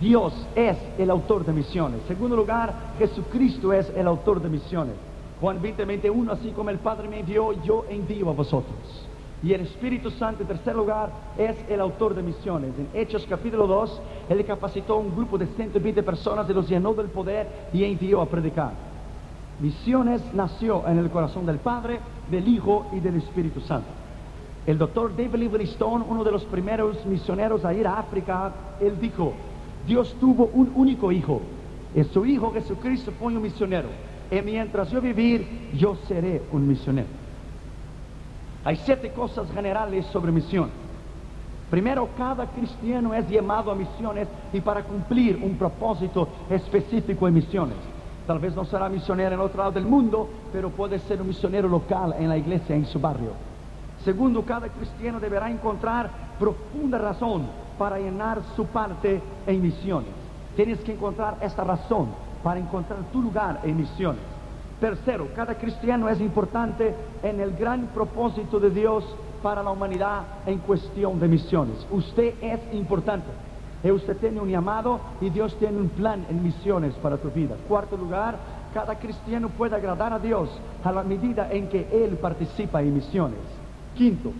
Dios es el autor de misiones. Segundo lugar, Jesucristo es el autor de misiones. Juan 20, 21, así como el Padre me envió, yo envío a vosotros. Y el Espíritu Santo, en tercer lugar, es el autor de misiones. En Hechos capítulo 2, Él capacitó a un grupo de 120 personas y los llenó del poder y envió a predicar. Misiones nació en el corazón del Padre, del Hijo y del Espíritu Santo. El doctor David Livingstone, uno de los primeros misioneros a ir a África, él dijo, Dios tuvo un único hijo, y su hijo Jesucristo fue un misionero. Y mientras yo vivir, yo seré un misionero. Hay siete cosas generales sobre misión. Primero, cada cristiano es llamado a misiones y para cumplir un propósito específico en misiones. Tal vez no será misionero en otro lado del mundo, pero puede ser un misionero local en la iglesia, en su barrio. Segundo, cada cristiano deberá encontrar profunda razón para llenar su parte en misiones. Tienes que encontrar esta razón para encontrar tu lugar en misiones. Tercero, cada cristiano es importante en el gran propósito de Dios para la humanidad en cuestión de misiones. Usted es importante. Usted tiene un llamado y Dios tiene un plan en misiones para tu vida. Cuarto lugar, cada cristiano puede agradar a Dios a la medida en que Él participa en misiones. Quinto,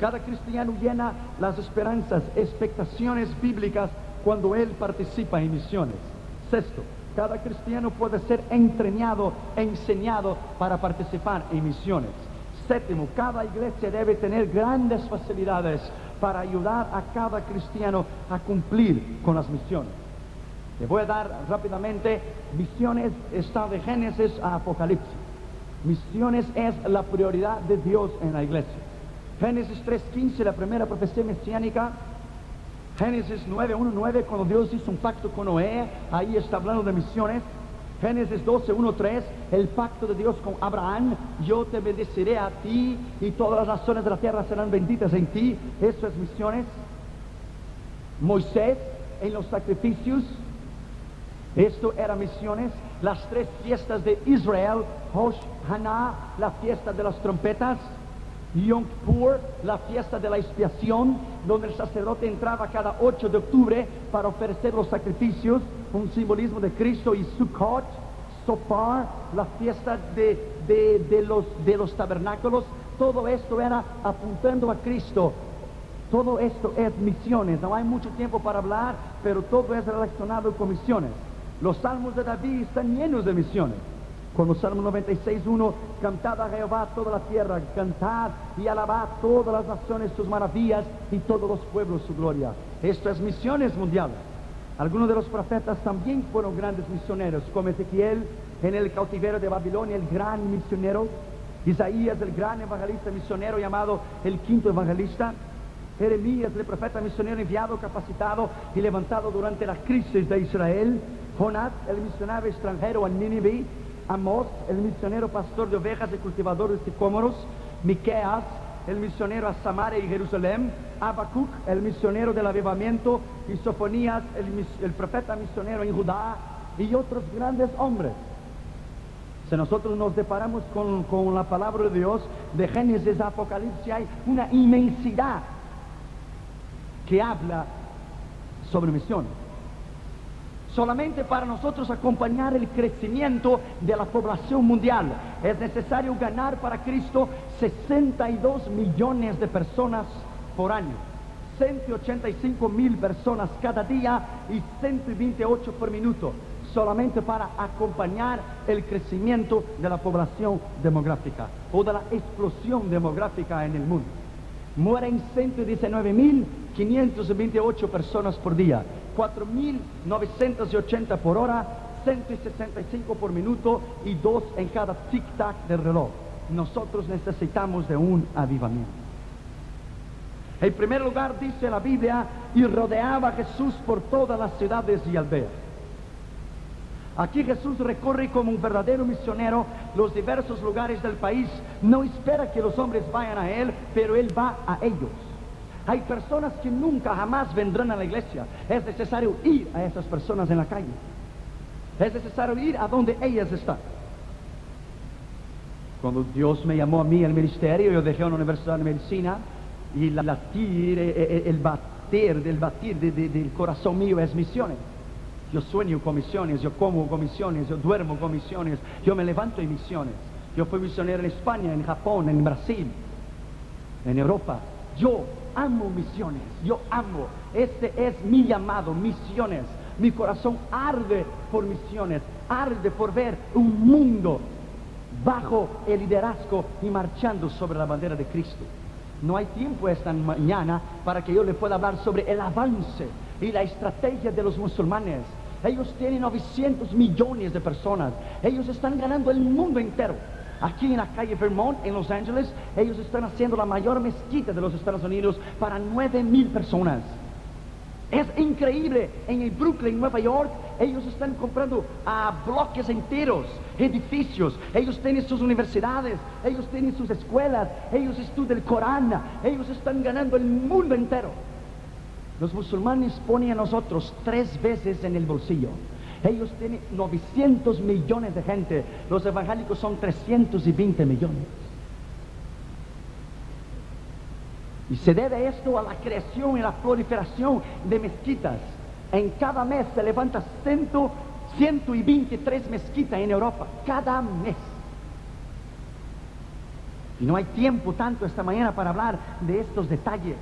cada cristiano llena las esperanzas, expectaciones bíblicas cuando él participa en misiones. Sexto, cada cristiano puede ser entrenado, enseñado para participar en misiones. Séptimo, cada iglesia debe tener grandes facilidades para ayudar a cada cristiano a cumplir con las misiones. Le voy a dar rápidamente misiones, está de Génesis a Apocalipsis. Misiones es la prioridad de Dios en la iglesia. Génesis 3.15, la primera profecía mesiánica. Génesis 9.1.9, cuando Dios hizo un pacto con Noé, ahí está hablando de misiones. Génesis 12.1.3, el pacto de Dios con Abraham, yo te bendeciré a ti y todas las naciones de la tierra serán benditas en ti. Eso es misiones. Moisés en los sacrificios, esto era misiones. Las tres fiestas de Israel, Hosh Haná, la fiesta de las trompetas, Yom Kippur, la fiesta de la expiación, donde el sacerdote entraba cada 8 de octubre para ofrecer los sacrificios, un simbolismo de Cristo, y Sukkot, Sopar, la fiesta de, los, de los tabernáculos, todo esto era apuntando a Cristo. Todo esto es misiones, no hay mucho tiempo para hablar, pero todo es relacionado con misiones. Los salmos de David están llenos de misiones. Con los Salmo 96.1, cantad a Jehová toda la tierra, cantad y alabad todas las naciones sus maravillas y todos los pueblos su gloria. Esto es misiones mundiales. Algunos de los profetas también fueron grandes misioneros, como Ezequiel en el cautiverio de Babilonia, el gran misionero. Isaías, el gran evangelista misionero llamado el quinto evangelista. Jeremías, el profeta misionero enviado, capacitado y levantado durante la crisis de Israel. Jonás, el misionero extranjero en Nínive. Amós, el misionero pastor de ovejas y cultivador de sicómoros, Miqueas, el misionero a Samaria y Jerusalén, Habacuc, el misionero del avivamiento, y Sofonías, el, profeta misionero en Judá, y otros grandes hombres. Si nosotros nos deparamos con, con la palabra de Dios, de Génesis a Apocalipsis, hay una inmensidad que habla sobre misiones solamente para nosotros acompañar el crecimiento de la población mundial. Es necesario ganar para Cristo 62 millones de personas por año. 185 mil personas cada día y 128 por minuto, solamente para acompañar el crecimiento de la población demográfica o de la explosión demográfica en el mundo. Mueren 119.528 personas por día. 4.980 por hora, 165 por minuto y dos en cada tic-tac del reloj. Nosotros necesitamos de un avivamiento. En primer lugar dice la Biblia, y rodeaba a Jesús por todas las ciudades y aldeas. Aquí Jesús recorre como un verdadero misionero los diversos lugares del país. No espera que los hombres vayan a Él, pero Él va a ellos. Hay personas que nunca jamás vendrán a la iglesia. Es necesario ir a esas personas en la calle. Es necesario ir a donde ellas están. Cuando Dios me llamó a mí al ministerio, yo dejé una universidad de medicina y la, la el, el, bater, del batir de- del corazón mío es misiones. Yo sueño con misiones, yo como con misiones, yo duermo con misiones, yo me levanto en misiones. Yo fui misionero en España, en Japón, en Brasil, en Europa. Yo amo misiones, yo amo. Este es mi llamado, misiones. Mi corazón arde por misiones, arde por ver un mundo bajo el liderazgo y marchando sobre la bandera de Cristo. No hay tiempo esta mañana para que yo le pueda hablar sobre el avance y la estrategia de los musulmanes. Ellos tienen 900 millones de personas. Ellos están ganando el mundo entero. Aquí en la calle Vermont, en Los Ángeles, ellos están haciendo la mayor mezquita de los Estados Unidos para 9 mil personas. Es increíble. En el Brooklyn, Nueva York, ellos están comprando ah, bloques enteros, edificios. Ellos tienen sus universidades, ellos tienen sus escuelas, ellos estudian el Corán, ellos están ganando el mundo entero. Los musulmanes ponen a nosotros tres veces en el bolsillo. Ellos tienen 900 millones de gente, los evangélicos son 320 millones. Y se debe esto a la creación y la proliferación de mezquitas. En cada mes se levanta ciento, 123 mezquitas en Europa, cada mes. Y no hay tiempo tanto esta mañana para hablar de estos detalles.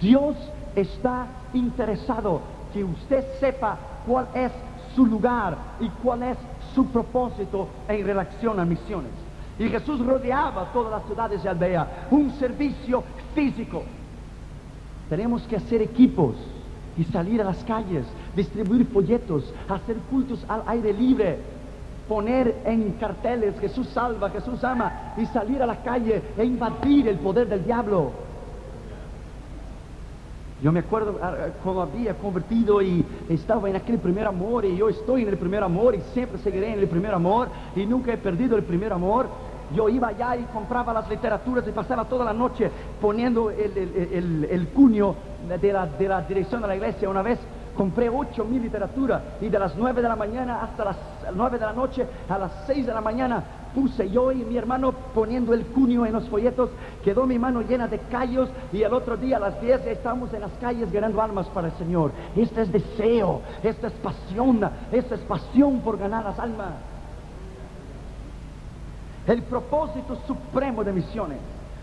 Dios está interesado que usted sepa cuál es su lugar y cuál es su propósito en relación a misiones. Y Jesús rodeaba todas las ciudades de Aldea, un servicio físico. Tenemos que hacer equipos y salir a las calles, distribuir folletos, hacer cultos al aire libre, poner en carteles Jesús salva, Jesús ama y salir a la calle e invadir el poder del diablo. Yo me acuerdo ah, ah, cuando había convertido y estaba en aquel primer amor y yo estoy en el primer amor y siempre seguiré en el primer amor y nunca he perdido el primer amor. Yo iba allá y compraba las literaturas y pasaba toda la noche poniendo el, el- el- el cuño de la, de la dirección de la iglesia. Una vez compré ocho mil literatura y de las nueve de la mañana hasta las nueve de la noche a las seis de la mañana puse yo y mi hermano poniendo el cuño en los folletos, quedó mi mano llena de callos y el otro día a las 10 ya estamos en las calles ganando almas para el Señor. Este es deseo, esta es pasión, esta es pasión por ganar las almas. El propósito supremo de misiones.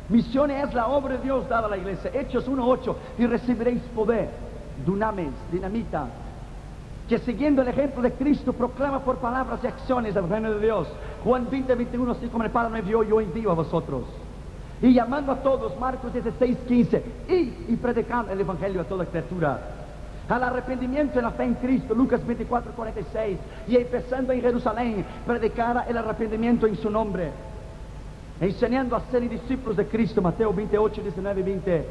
Misiones es la obra de Dios dada a la iglesia. Hechos 1.8 y recibiréis poder, dunamis, dinamita, que siguiendo el ejemplo de Cristo proclama por palabras y acciones el reino de Dios. Juan 20, 21, así como el Padre me envió, yo envío a vosotros. Y llamando a todos, Marcos 16, 15, y, y predicando el Evangelio a toda criatura. Al arrepentimiento en la fe en Cristo, Lucas 24, 46. Y empezando en Jerusalén, predicara el arrepentimiento en su nombre. Enseñando a ser discípulos de Cristo, Mateo 28, 19 y 20.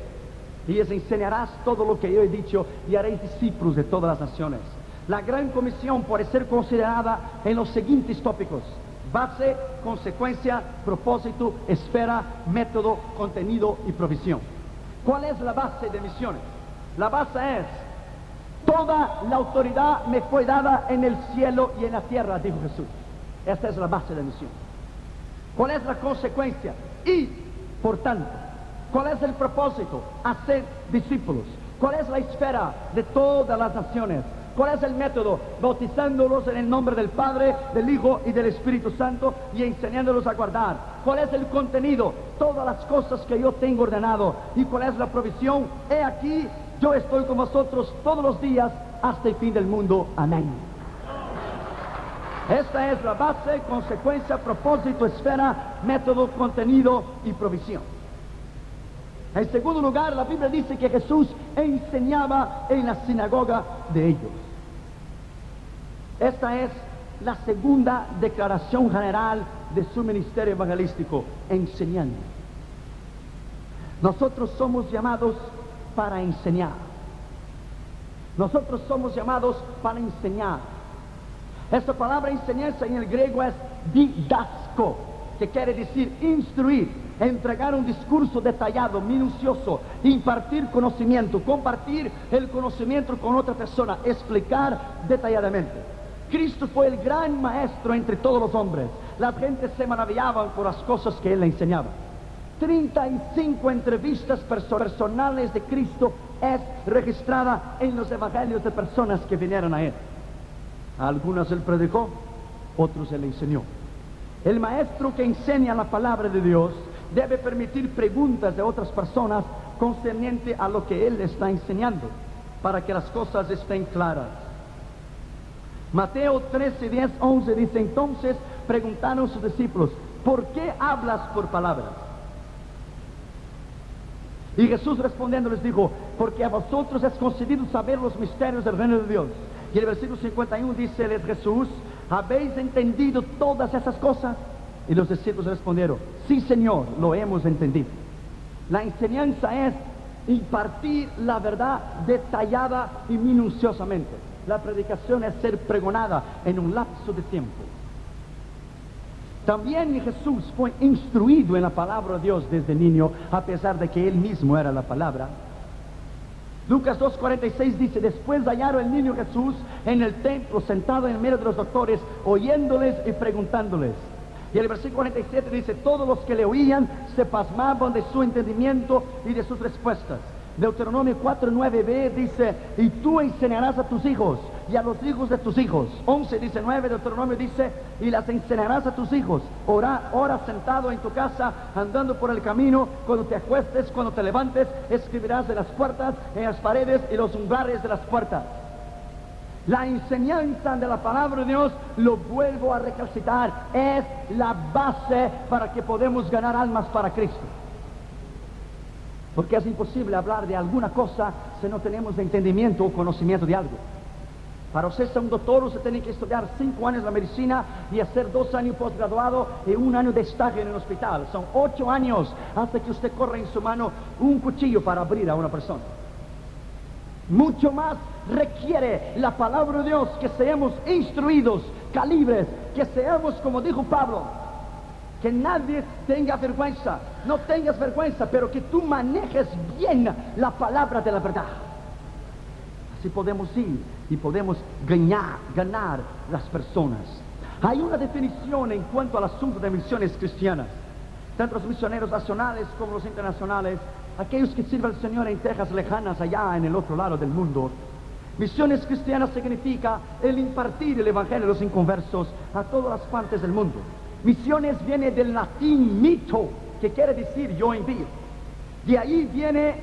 Y les enseñarás todo lo que yo he dicho y haréis discípulos de todas las naciones. La gran comisión puede ser considerada en los siguientes tópicos. Base, consecuencia, propósito, esfera, método, contenido y provisión. ¿Cuál es la base de misiones? La base es, toda la autoridad me fue dada en el cielo y en la tierra, dijo Jesús. Esta es la base de misión. ¿Cuál es la consecuencia? Y, por tanto, ¿cuál es el propósito? Hacer discípulos. ¿Cuál es la esfera de todas las naciones? ¿Cuál es el método? Bautizándolos en el nombre del Padre, del Hijo y del Espíritu Santo y enseñándolos a guardar. ¿Cuál es el contenido? Todas las cosas que yo tengo ordenado. ¿Y cuál es la provisión? He aquí, yo estoy con vosotros todos los días hasta el fin del mundo. Amén. Esta es la base, consecuencia, propósito, esfera, método, contenido y provisión. En segundo lugar, la Biblia dice que Jesús enseñaba en la sinagoga de ellos. Esta es la segunda declaración general de su ministerio evangelístico, enseñando. Nosotros somos llamados para enseñar. Nosotros somos llamados para enseñar. Esta palabra enseñanza en el griego es didasco, que quiere decir instruir, entregar un discurso detallado, minucioso, impartir conocimiento, compartir el conocimiento con otra persona, explicar detalladamente. Cristo fue el gran maestro entre todos los hombres. Las gentes se maravillaban por las cosas que él le enseñaba. 35 entrevistas perso- personales de Cristo es registrada en los evangelios de personas que vinieron a Él. A algunas Él predicó, otros Él enseñó. El maestro que enseña la palabra de Dios debe permitir preguntas de otras personas concerniente a lo que Él está enseñando, para que las cosas estén claras. Mateo 13, 10, 11 dice, entonces preguntaron sus discípulos, ¿por qué hablas por palabras? Y Jesús respondiendo les dijo, porque a vosotros es concedido saber los misterios del reino de Dios. Y el versículo 51 dice Jesús, ¿habéis entendido todas esas cosas? Y los discípulos respondieron, sí Señor, lo hemos entendido. La enseñanza es impartir la verdad detallada y minuciosamente. La predicación es ser pregonada en un lapso de tiempo. También Jesús fue instruido en la palabra de Dios desde niño, a pesar de que él mismo era la palabra. Lucas 2.46 dice, después hallaron el niño Jesús en el templo, sentado en medio de los doctores, oyéndoles y preguntándoles. Y el versículo 47 dice, todos los que le oían se pasmaban de su entendimiento y de sus respuestas. Deuteronomio 4.9b dice, y tú enseñarás a tus hijos y a los hijos de tus hijos. 11, 19, Deuteronomio dice, y las enseñarás a tus hijos. Ora, ora sentado en tu casa, andando por el camino, cuando te acuestes, cuando te levantes, escribirás en las puertas, en las paredes y los umbrales de las puertas. La enseñanza de la palabra de Dios, lo vuelvo a recalcitar, es la base para que podamos ganar almas para Cristo. Porque es imposible hablar de alguna cosa si no tenemos entendimiento o conocimiento de algo. Para usted ser un doctor, usted tiene que estudiar cinco años la medicina y hacer dos años postgraduado y un año de estaje en el hospital. Son ocho años hasta que usted corre en su mano un cuchillo para abrir a una persona. Mucho más requiere la palabra de Dios que seamos instruidos, calibres, que seamos, como dijo Pablo, que nadie tenga vergüenza, no tengas vergüenza, pero que tú manejes bien la palabra de la verdad. Así podemos ir y podemos ganar, ganar las personas. Hay una definición en cuanto al asunto de misiones cristianas. Tanto los misioneros nacionales como los internacionales, aquellos que sirven al Señor en tierras lejanas allá en el otro lado del mundo. Misiones cristianas significa el impartir el Evangelio a los inconversos a todas las partes del mundo. Misiones viene del latín mito, que quiere decir yo envío. De ahí viene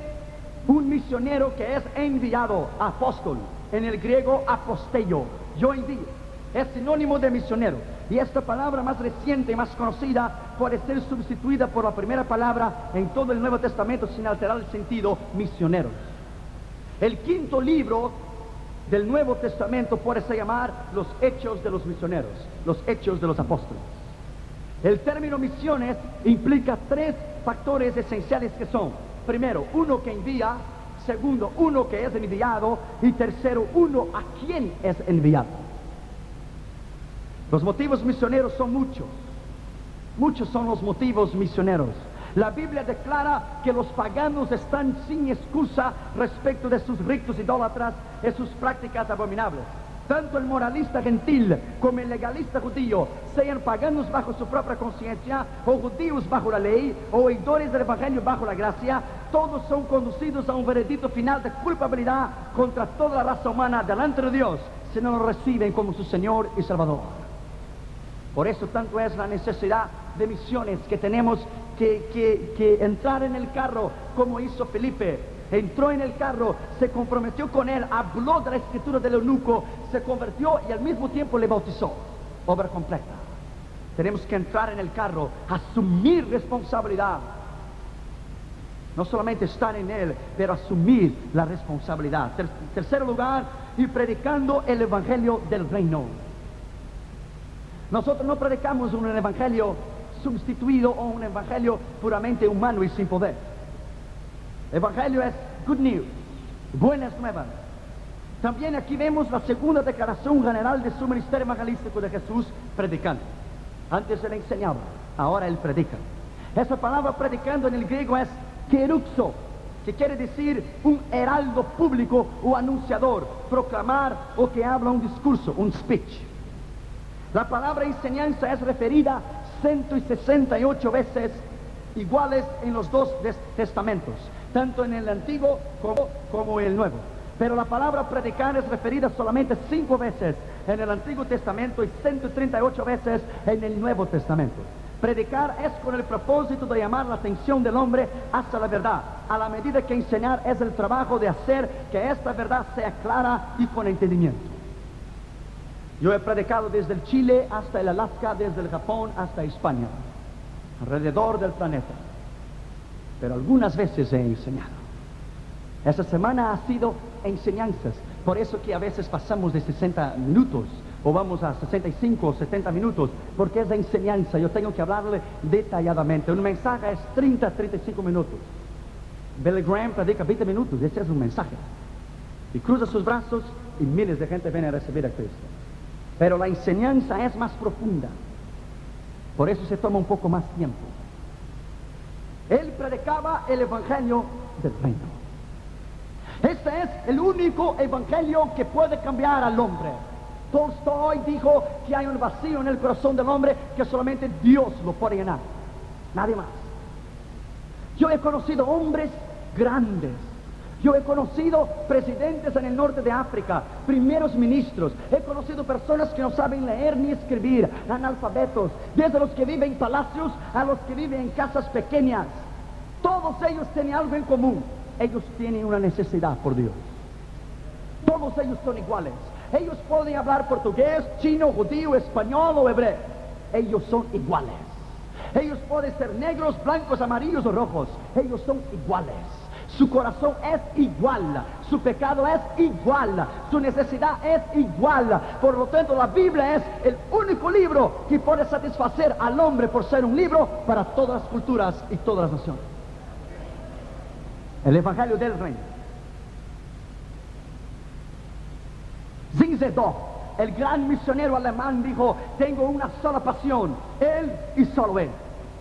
un misionero que es enviado, apóstol, en el griego apostello, yo envío. Es sinónimo de misionero. Y esta palabra más reciente más conocida puede ser sustituida por la primera palabra en todo el Nuevo Testamento sin alterar el sentido, misioneros. El quinto libro del Nuevo Testamento puede ser llamar los hechos de los misioneros, los hechos de los apóstoles. El término misiones implica tres factores esenciales que son, primero, uno que envía, segundo, uno que es enviado y tercero, uno a quien es enviado. Los motivos misioneros son muchos, muchos son los motivos misioneros. La Biblia declara que los paganos están sin excusa respecto de sus ritos idólatras y sus prácticas abominables. Tanto el moralista gentil como el legalista judío, sean paganos bajo su propia conciencia, o judíos bajo la ley, o oidores del Evangelio bajo la gracia, todos son conducidos a un veredicto final de culpabilidad contra toda la raza humana delante de Dios, si no lo reciben como su Señor y Salvador. Por eso tanto es la necesidad de misiones que tenemos que, que, que entrar en el carro como hizo Felipe, entró en el carro, se comprometió con él, habló de la escritura del eunuco, se convirtió y al mismo tiempo le bautizó. Obra completa. Tenemos que entrar en el carro, asumir responsabilidad. No solamente estar en él, pero asumir la responsabilidad. Ter tercer lugar, y predicando el evangelio del reino. Nosotros no predicamos un evangelio sustituido o un evangelio puramente humano y sin poder. Evangelio es good news, buenas nuevas. También aquí vemos la segunda declaración general de su ministerio evangelístico de Jesús predicando. Antes él enseñaba, ahora él predica. Esa palabra predicando en el griego es keruxo, que quiere decir un heraldo público o anunciador, proclamar o que habla un discurso, un speech. La palabra enseñanza es referida 168 veces iguales en los dos testamentos, tanto en el Antiguo como, como el Nuevo. Pero la palabra predicar es referida solamente cinco veces en el Antiguo Testamento y 138 veces en el Nuevo Testamento. Predicar es con el propósito de llamar la atención del hombre hacia la verdad, a la medida que enseñar es el trabajo de hacer que esta verdad sea clara y con entendimiento. Yo he predicado desde el Chile hasta el Alaska, desde el Japón hasta España, alrededor del planeta. Pero algunas veces he enseñado. Esta semana ha sido enseñanzas, por eso que a veces pasamos de 60 minutos o vamos a 65 o 70 minutos, porque es de enseñanza, yo tengo que hablarle detalladamente. Un mensaje es 30, 35 minutos. Billy predica 20 minutos, ese es un mensaje. Y cruza sus brazos y miles de gente viene a recibir a Cristo. Pero la enseñanza es más profunda, por eso se toma un poco más tiempo. Él predicaba el Evangelio del Reino. Este es el único evangelio que puede cambiar al hombre. Tolstoy dijo que hay un vacío en el corazón del hombre que solamente Dios lo puede llenar. Nadie más. Yo he conocido hombres grandes. Yo he conocido presidentes en el norte de África, primeros ministros. He conocido personas que no saben leer ni escribir, analfabetos, desde los que viven en palacios a los que viven en casas pequeñas. Todos ellos tienen algo en común ellos tienen una necesidad por Dios. Todos ellos son iguales. Ellos pueden hablar portugués, chino, judío, español o hebreo. Ellos son iguales. Ellos pueden ser negros, blancos, amarillos o rojos. Ellos son iguales. Su corazón es igual, su pecado es igual, su necesidad es igual. Por lo tanto, la Biblia es el único libro que puede satisfacer al hombre por ser un libro para todas las culturas y todas las naciones. El Evangelio del Reino. Zedong, el gran misionero alemán, dijo, tengo una sola pasión, él y solo él.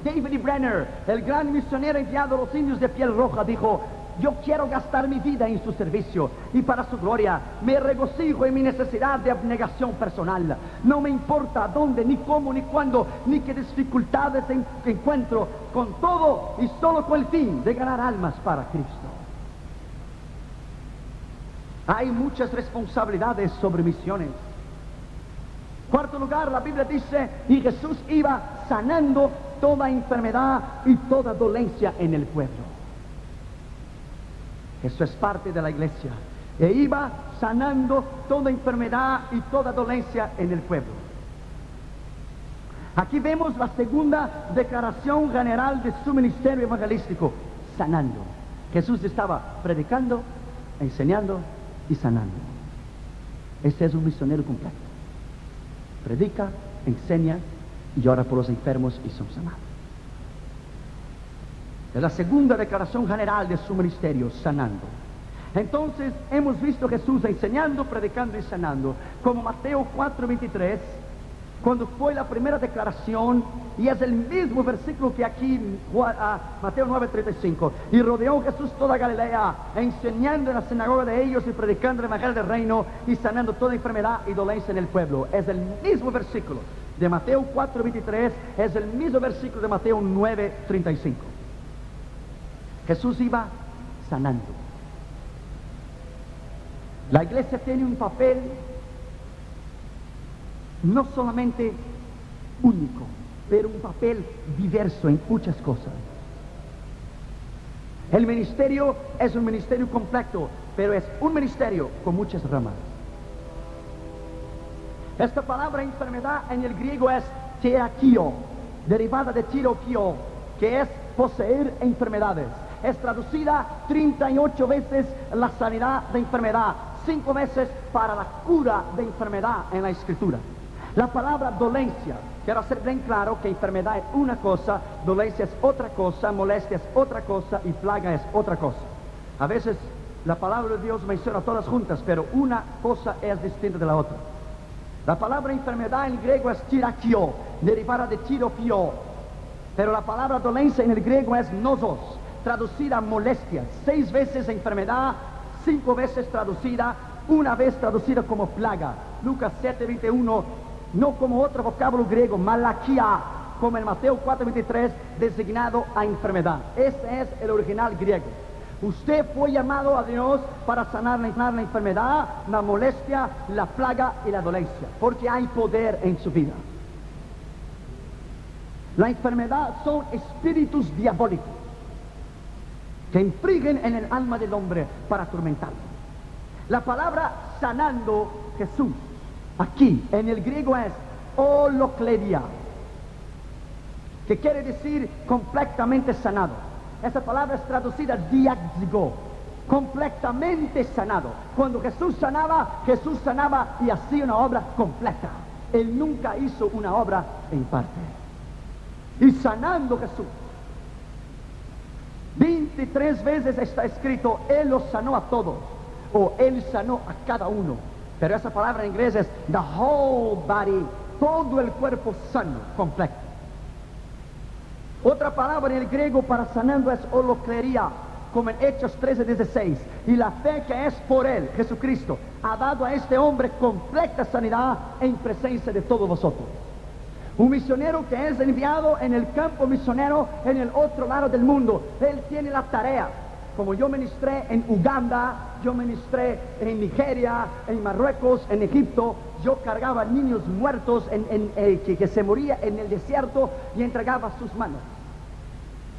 David Brenner, el gran misionero enviado a los indios de piel roja, dijo, yo quiero gastar mi vida en su servicio y para su gloria me regocijo en mi necesidad de abnegación personal. No me importa dónde, ni cómo, ni cuándo, ni qué dificultades encuentro, con todo y solo con el fin de ganar almas para Cristo. Hay muchas responsabilidades sobre misiones. Cuarto lugar, la Biblia dice, y Jesús iba sanando toda enfermedad y toda dolencia en el pueblo. Eso es parte de la iglesia. E iba sanando toda enfermedad y toda dolencia en el pueblo. Aquí vemos la segunda declaración general de su ministerio evangelístico, sanando. Jesús estaba predicando, enseñando y sanando. Este es un misionero completo. Predica, enseña y ora por los enfermos y son sanados. Es la segunda declaración general de su ministerio, sanando. Entonces hemos visto a Jesús enseñando, predicando y sanando, como Mateo 4:23, cuando fue la primera declaración, y es el mismo versículo que aquí, Mateo 9:35, y rodeó Jesús toda Galilea, enseñando en la sinagoga de ellos y predicando el evangelio del reino y sanando toda enfermedad y dolencia en el pueblo. Es el mismo versículo de Mateo 4:23, es el mismo versículo de Mateo 9:35. Jesús iba sanando. La iglesia tiene un papel no solamente único, pero un papel diverso en muchas cosas. El ministerio es un ministerio completo, pero es un ministerio con muchas ramas. Esta palabra enfermedad en el griego es terakio, derivada de tiroquio, que es poseer enfermedades es traducida 38 veces la sanidad de enfermedad, 5 veces para la cura de enfermedad en la escritura. La palabra dolencia, quiero hacer bien claro que enfermedad es una cosa, dolencia es otra cosa, molestia es otra cosa y plaga es otra cosa. A veces la palabra de Dios menciona todas juntas, pero una cosa es distinta de la otra. La palabra enfermedad en griego es tirakio, derivada de tiropio, pero la palabra dolencia en el griego es nosos, traducida molestia, seis veces enfermedad, cinco veces traducida, una vez traducida como plaga. Lucas 7, 21, no como otro vocablo griego, malaquia, como en Mateo 4:23, designado a enfermedad. Ese es el original griego. Usted fue llamado a Dios para sanar la enfermedad, la molestia, la plaga y la dolencia, porque hay poder en su vida. La enfermedad son espíritus diabólicos que infringen en el alma del hombre para atormentarlo. La palabra sanando Jesús aquí en el griego es holocleria, que quiere decir completamente sanado. Esa palabra es traducida diaxigo, completamente sanado. Cuando Jesús sanaba, Jesús sanaba y hacía una obra completa. Él nunca hizo una obra en parte. Y sanando Jesús. 23 veces está escrito, Él los sanó a todos, o Él sanó a cada uno. Pero esa palabra en inglés es the whole body, todo el cuerpo sano, completo. Otra palabra en el griego para sanando es holocleria, como en Hechos 13, 16. Y la fe que es por Él, Jesucristo, ha dado a este hombre completa sanidad en presencia de todos vosotros. Un misionero que es enviado en el campo misionero en el otro lado del mundo. Él tiene la tarea. Como yo ministré en Uganda, yo ministré en Nigeria, en Marruecos, en Egipto, yo cargaba niños muertos en, en, eh, que, se moría en el desierto y entregaba sus manos.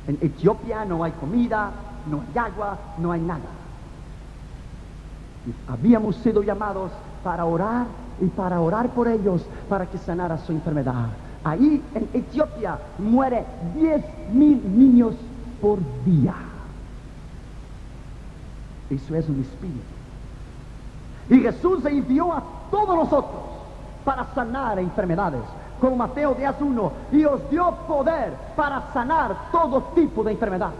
En Etiopía no hay comida, no hay agua, no hay nada. Y habíamos sido llamados para orar y para orar por ellos para que sanara su enfermedad. Ahí en Etiopía muere 10 mil niños por día. Eso es un espíritu. Y Jesús envió a todos nosotros para sanar enfermedades. Como Mateo 10.1, y os dio poder para sanar todo tipo de enfermedad.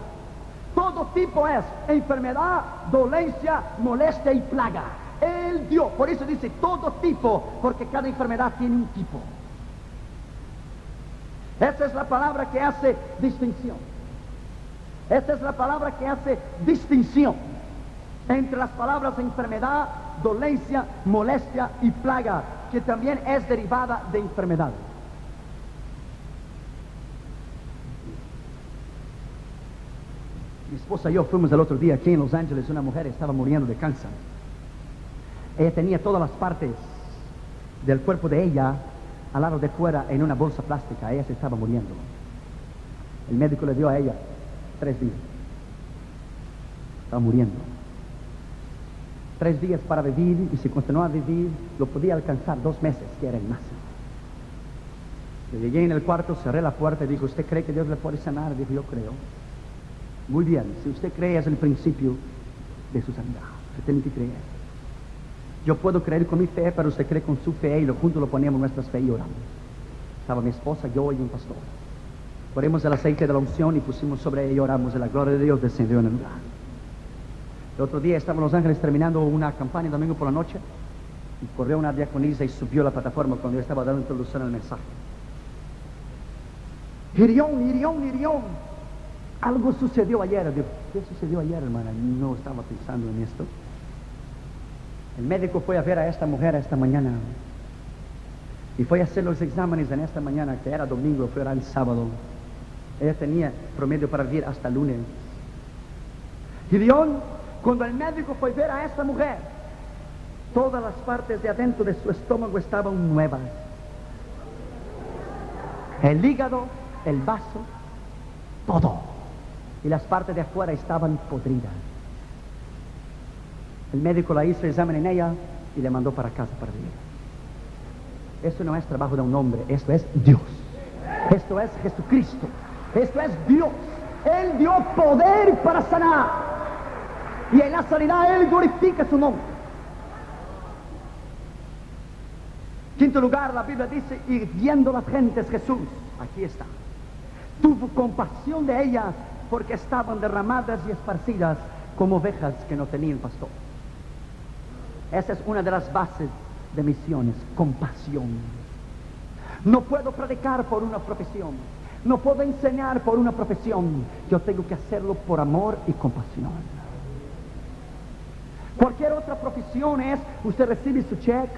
Todo tipo es enfermedad, dolencia, molestia y plaga. Él dio, por eso dice todo tipo, porque cada enfermedad tiene un tipo. Esa es la palabra que hace distinción. Esa es la palabra que hace distinción entre las palabras enfermedad, dolencia, molestia y plaga, que también es derivada de enfermedad. Mi esposa y yo fuimos el otro día aquí en Los Ángeles, una mujer estaba muriendo de cáncer. Ella tenía todas las partes del cuerpo de ella al lado de fuera en una bolsa plástica. Ella se estaba muriendo. El médico le dio a ella tres días. Estaba muriendo. Tres días para vivir y si continuaba a vivir lo podía alcanzar dos meses, que era el máximo. Yo llegué en el cuarto, cerré la puerta y dijo, ¿usted cree que Dios le puede sanar? Dijo, yo creo. Muy bien, si usted cree es el principio de su sanidad. Usted tiene que creer. Yo puedo creer con mi fe, pero usted cree con su fe y lo juntos lo ponemos nuestras fe y oramos. Estaba mi esposa, yo y un pastor. Ponemos el aceite de la unción y pusimos sobre ella y oramos y la gloria de Dios descendió en el lugar. El otro día estaba en Los Ángeles terminando una campaña domingo por la noche y corrió una diaconisa y subió a la plataforma cuando yo estaba dando introducción al mensaje. Irión, Irión, Irión. Algo sucedió ayer. ¿Qué sucedió ayer, hermana? No estaba pensando en esto. El médico fue a ver a esta mujer esta mañana y fue a hacer los exámenes en esta mañana, que era domingo, fue el sábado. Ella tenía promedio para vivir hasta lunes. Gideón, cuando el médico fue a ver a esta mujer, todas las partes de adentro de su estómago estaban nuevas. El hígado, el vaso, todo. Y las partes de afuera estaban podridas. El médico la hizo examen en ella y le mandó para casa para vivir. Esto no es trabajo de un hombre, esto es Dios. Esto es Jesucristo. Esto es Dios. Él dio poder para sanar. Y en la sanidad Él glorifica su nombre. Quinto lugar, la Biblia dice, y viendo las gentes Jesús, aquí está, tuvo compasión de ellas porque estaban derramadas y esparcidas como ovejas que no tenían pastor. Esa es una de las bases de misiones, compasión. No puedo predicar por una profesión, no puedo enseñar por una profesión, yo tengo que hacerlo por amor y compasión. Cualquier otra profesión es, usted recibe su cheque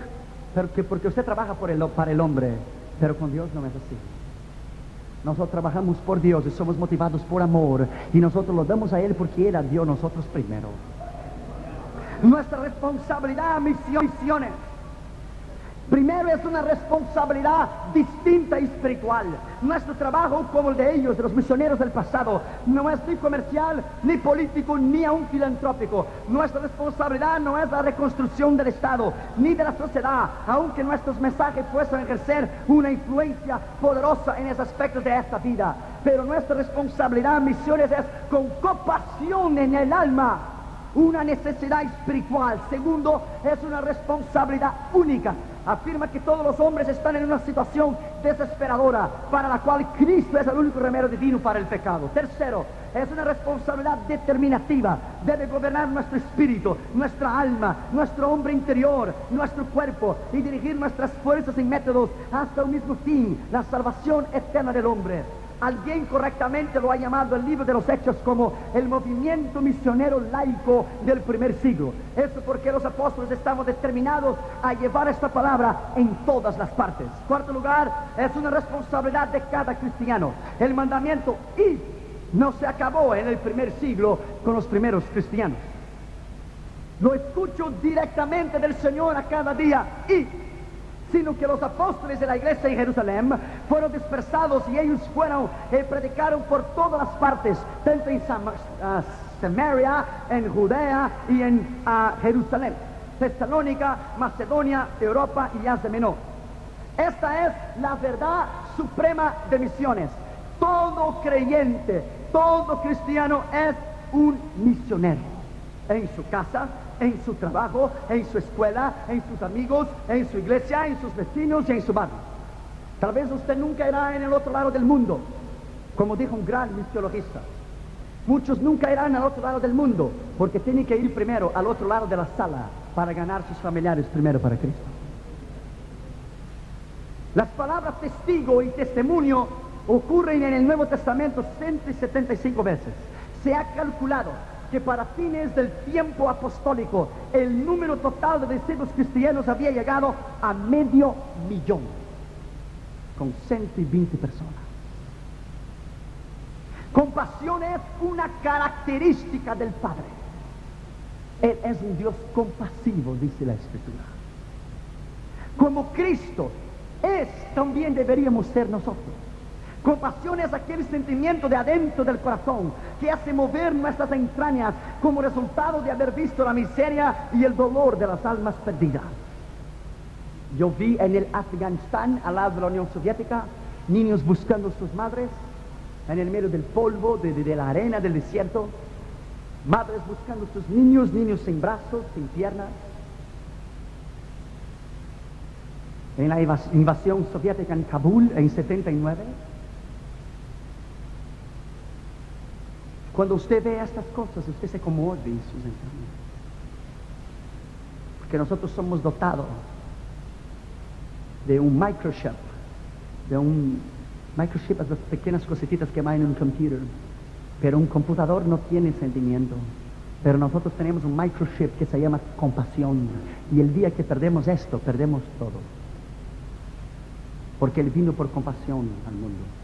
porque, porque usted trabaja por el, para el hombre, pero con Dios no es así. Nosotros trabajamos por Dios y somos motivados por amor y nosotros lo damos a Él porque Él a dio nosotros primero. Nuestra responsabilidad, misiones. Primero es una responsabilidad distinta y espiritual. Nuestro trabajo, como el de ellos, de los misioneros del pasado, no es ni comercial, ni político, ni aún filantrópico. Nuestra responsabilidad no es la reconstrucción del Estado, ni de la sociedad, aunque nuestros mensajes puedan ejercer una influencia poderosa en esos aspectos de esta vida. Pero nuestra responsabilidad, misiones, es con compasión en el alma una necesidad espiritual. Segundo, es una responsabilidad única afirma que todos los hombres están en una situación desesperadora para la cual Cristo es el único remedio divino para el pecado. Tercero, es una responsabilidad determinativa. Debe gobernar nuestro espíritu, nuestra alma, nuestro hombre interior, nuestro cuerpo y dirigir nuestras fuerzas y métodos hasta el mismo fin, la salvación eterna del hombre. Alguien correctamente lo ha llamado el libro de los Hechos como el movimiento misionero laico del primer siglo. Eso porque los apóstoles estamos determinados a llevar esta palabra en todas las partes. Cuarto lugar, es una responsabilidad de cada cristiano. El mandamiento y no se acabó en el primer siglo con los primeros cristianos. Lo escucho directamente del Señor a cada día y sino que los apóstoles de la iglesia en Jerusalén fueron dispersados y ellos fueron eh, predicaron por todas las partes, tanto en ah, Samaria, en Judea y en ah, Jerusalén, Tesalónica, Macedonia, Europa y Asia Menor. Esta es la verdad suprema de misiones. Todo creyente, todo cristiano es un misionero en su casa, en su trabajo, en su escuela, en sus amigos, en su iglesia, en sus vecinos y en su barrio. Tal vez usted nunca irá en el otro lado del mundo, como dijo un gran misiologista. Muchos nunca irán al otro lado del mundo porque tienen que ir primero al otro lado de la sala para ganar sus familiares primero para Cristo. Las palabras testigo y testimonio ocurren en el Nuevo Testamento 175 veces. Se ha calculado que para fines del tiempo apostólico el número total de discípulos cristianos había llegado a medio millón, con 120 personas. Compasión es una característica del Padre. Él es un Dios compasivo, dice la Escritura. Como Cristo es, también deberíamos ser nosotros. Compasión es aquel sentimiento de adentro del corazón que hace mover nuestras entrañas como resultado de haber visto la miseria y el dolor de las almas perdidas. Yo vi en el Afganistán, al lado de la Unión Soviética, niños buscando sus madres, en el medio del polvo, de, la arena del desierto, madres buscando sus niños, niños sin brazos, sin piernas. En la invasión soviética en Kabul en 79, Cuando usted ve estas cosas, usted se conmueve en sus entrañas. Porque nosotros somos dotados de un microchip, de un microchip, las pequeñas cositas que van en un computer. Pero un computador no tiene sentimiento. Pero nosotros tenemos un microchip que se llama compasión. Y el día que perdemos esto, perdemos todo. Porque Él vino por compasión al mundo.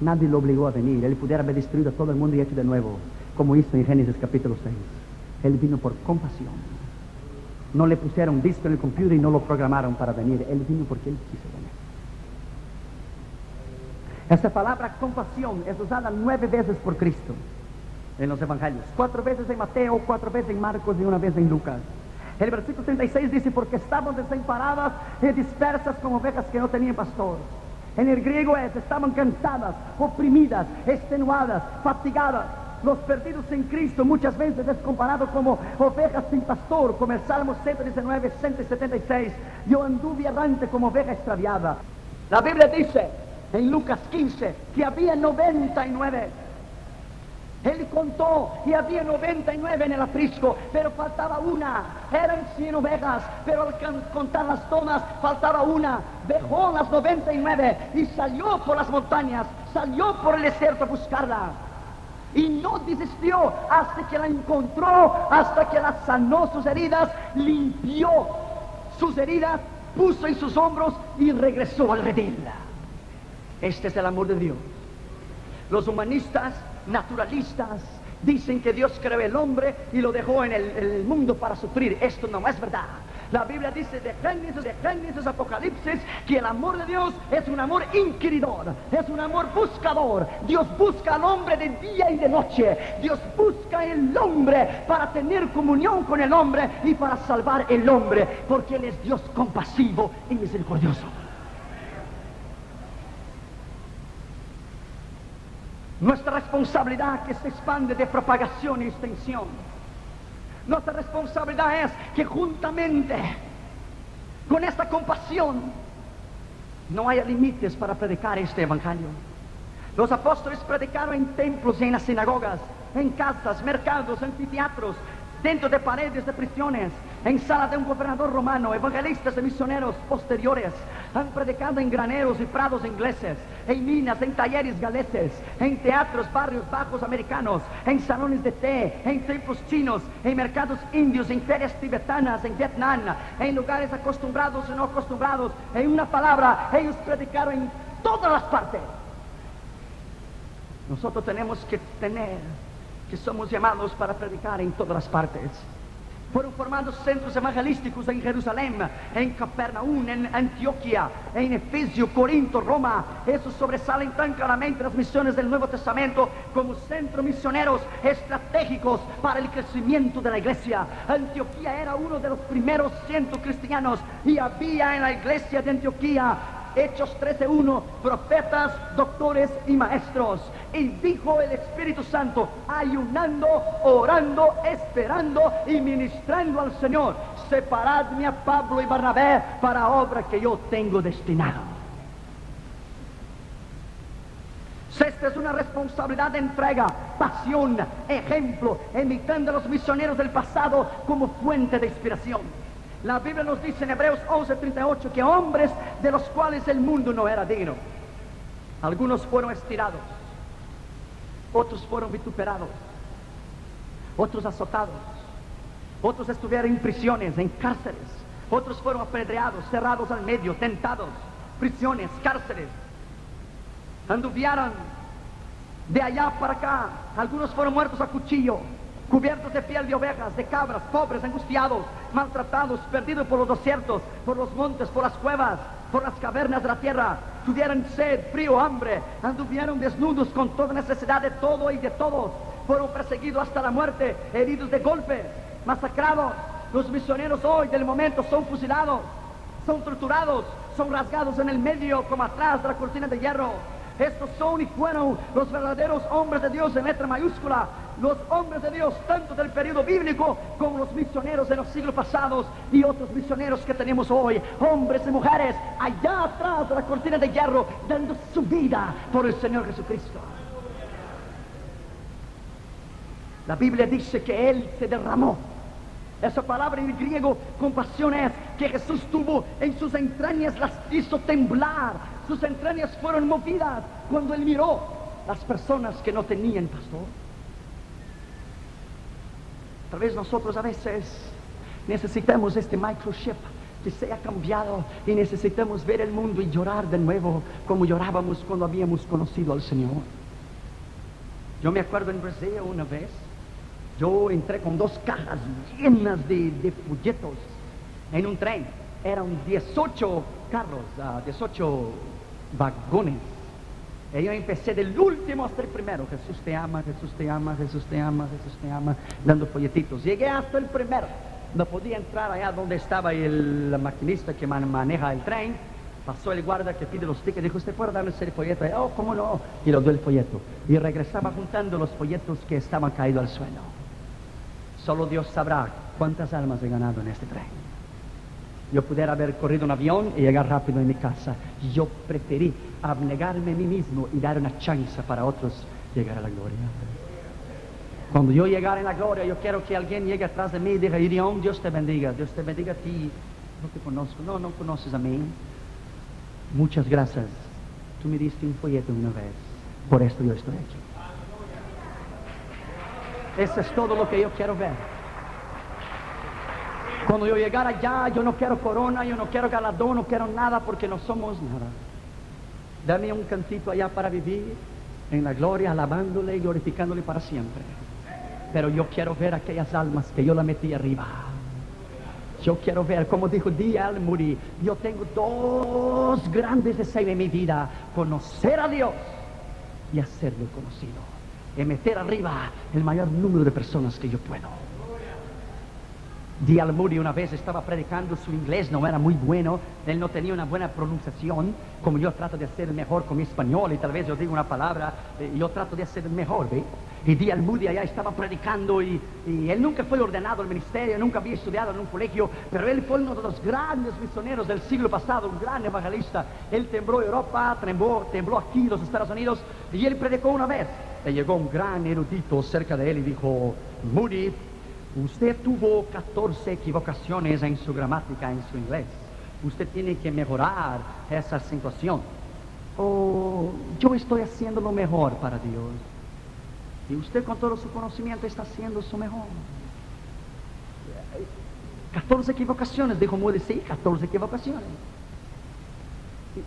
Nadie lo obligó a venir. Él pudiera haber destruido a todo el mundo y hecho de nuevo, como hizo en Génesis capítulo 6. Él vino por compasión. No le pusieron disco en el computer y no lo programaron para venir. Él vino porque él quiso venir. Esta palabra compasión es usada nueve veces por Cristo en los evangelios. Cuatro veces en Mateo, cuatro veces en Marcos y una vez en Lucas. El versículo 36 dice, porque estaban desamparadas y dispersas como ovejas que no tenían pastor. En el griego es, estaban cansadas, oprimidas, extenuadas, fatigadas. Los perdidos en Cristo muchas veces es comparado como ovejas sin pastor, como el Salmo 119, 176. Yo anduve errante como oveja extraviada. La Biblia dice en Lucas 15 que había 99 él contó y había 99 en el aprisco, pero faltaba una. Eran 100 ovejas, pero al contar las tomas faltaba una. Dejó las 99 y salió por las montañas, salió por el desierto a buscarla. Y no desistió hasta que la encontró, hasta que la sanó sus heridas, limpió sus heridas, puso en sus hombros y regresó al redil. Este es el amor de Dios Los humanistas, naturalistas, dicen que Dios creó el hombre y lo dejó en el, mundo para sufrir. Esto no es verdad. La Biblia dice de Génesis, de Génesis, Apocalipsis, que el amor de Dios es un amor inquiridor, es un amor buscador. Dios busca al hombre de día y de noche. Dios busca el hombre para tener comunión con el hombre y para salvar el hombre, porque Él es Dios compasivo y misericordioso. Nuestra responsabilidad que se expande de propagación y extensión. Nuestra responsabilidad es que juntamente con esta compasión no haya límites para predicar este evangelio. Los apóstoles predicaron en templos y en las sinagogas, en casas, mercados, anfiteatros, dentro de paredes de prisiones, en sala de un gobernador romano, evangelistas y misioneros posteriores han predicado en graneros y prados ingleses, en minas, en talleres galeses, en teatros, barrios bajos americanos, en salones de té, en templos chinos, en mercados indios, en ferias tibetanas, en Vietnam, en lugares acostumbrados y no acostumbrados. En una palabra, ellos predicaron en todas las partes. Nosotros tenemos que tener que somos llamados para predicar en todas las partes. Fueron formados centros evangelísticos en Jerusalén, en Capernaum, en Antioquia, en Efesio, Corinto, Roma. Esos sobresalen tan claramente las misiones del Nuevo Testamento como centros misioneros estratégicos para el crecimiento de la iglesia. Antioquía era uno de los primeros centros cristianos y había en la iglesia de Antioquía Hechos 13.1, profetas, doctores y maestros. Y dijo el Espíritu Santo, ayunando, orando, esperando y ministrando al Señor. Separadme a Pablo y Barnabé para obra que yo tengo destinado. Esta es una responsabilidad de entrega, pasión, ejemplo, imitando a los misioneros del pasado como fuente de inspiración. La Biblia nos dice en Hebreos 11:38 que hombres de los cuales el mundo no era digno. Algunos fueron estirados, otros fueron vituperados, otros azotados, otros estuvieron en prisiones, en cárceles, otros fueron apedreados, cerrados al medio, tentados, prisiones, cárceles. Anduvieron de allá para acá, algunos fueron muertos a cuchillo, cubiertos de piel de ovejas, de cabras, pobres, angustiados, maltratados, perdidos por los desiertos, por los montes, por las cuevas, por las cavernas de la tierra. Tuvieron sed, frío, hambre, anduvieron desnudos con toda necesidad de todo y de todos. Fueron perseguidos hasta la muerte, heridos de golpes, masacrados. Los misioneros hoy del momento son fusilados, son torturados, son rasgados en el medio como atrás de la cortina de hierro. Estos son y fueron los verdaderos hombres de Dios en letra mayúscula, los hombres de Dios, tanto del periodo bíblico como los misioneros de los siglos pasados y otros misioneros que tenemos hoy, hombres y mujeres allá atrás de la cortina de hierro, dando su vida por el Señor Jesucristo. La Biblia dice que Él se derramó. Esa palabra en griego, compasión, es que Jesús tuvo en sus entrañas, las hizo temblar. Sus entrañas fueron movidas cuando Él miró las personas que no tenían pastor. Tal vez nosotros a veces necesitamos este microchip que sea cambiado y necesitamos ver el mundo y llorar de nuevo como llorábamos cuando habíamos conocido al Señor. Yo me acuerdo en Brasil una vez, yo entré con dos cajas llenas de, folletos en un tren. Eran 18 carros, uh, 18 vagones. Y yo empecé del último hasta el primero. Jesús te ama, Jesús te ama, Jesús te ama, Jesús te ama, dando folletitos. Llegué hasta el primero. No podía entrar allá donde estaba el maquinista que man- maneja el tren. Pasó el guarda que pide los tickets. Dijo, ¿usted puede darle ese folleto? Y, oh, ¿cómo no? Y lo dio el folleto. Y regresaba juntando los folletos que estaban caídos al suelo. Solo Dios sabrá cuántas almas he ganado en este tren. Yo pudiera haber corrido un avión y llegar rápido en mi casa. Yo preferí abnegarme a mí mismo y dar una chance para otros llegar a la gloria. Cuando yo llegara en la gloria, yo quiero que alguien llegue atrás de mí y diga, Irión, Dios te bendiga, Dios te bendiga a ti. No te conozco, no, no conoces a mí. Muchas gracias. Tú me diste un folleto una vez. Por esto yo estoy aquí. Eso es todo lo que yo quiero ver. Cuando yo llegar allá, yo no quiero corona, yo no quiero galardón, no quiero nada porque no somos nada. Dame un cantito allá para vivir en la gloria, alabándole y glorificándole para siempre. Pero yo quiero ver aquellas almas que yo la metí arriba. Yo quiero ver, como dijo D. Moody, yo tengo dos grandes deseos en mi vida, conocer a Dios y hacerlo conocido. Y meter arriba el mayor número de personas que yo puedo. D. Moody una vez estaba predicando, su inglés no era muy bueno, él no tenía una buena pronunciación, como yo trato de hacer mejor con mi español, y tal vez yo digo una palabra, eh, yo trato de hacer mejor, ¿ve? Y D. Moody allá estaba predicando y, él nunca fue ordenado al ministerio, nunca había estudiado en un colegio, pero él fue uno de los grandes misioneros del siglo pasado, un gran evangelista. Él tembló Europa, tembló, tembló aquí los Estados Unidos y él predicó una vez. Y llegó un gran erudito cerca de él y dijo, Moody, Usted tuvo 14 equivocaciones en su gramática, en su inglés. Usted tiene que mejorar esa situación. O yo estoy haciendo lo mejor para Dios. Y usted con todo su conocimiento está haciendo su mejor. 14 equivocaciones, dijo Moody, sí, 14 equivocaciones.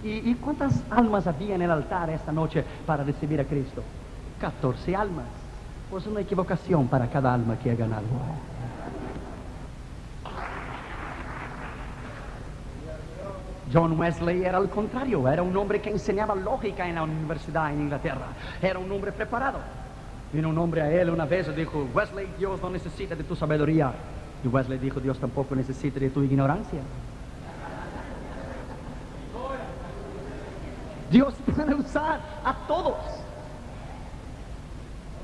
¿Y, ¿Y, cuántas almas había en el altar esta noche para recibir a Cristo? 14 almas. Pues una equivocación para cada alma que ha ganado. John Wesley era al contrario, era un hombre que enseñaba lógica en la universidad en Inglaterra, era un hombre preparado. Vino un hombre a él una vez y dijo, Wesley, Dios no necesita de tu sabiduría. Y Wesley dijo, Dios tampoco necesita de tu ignorancia. Dios puede usar a todos.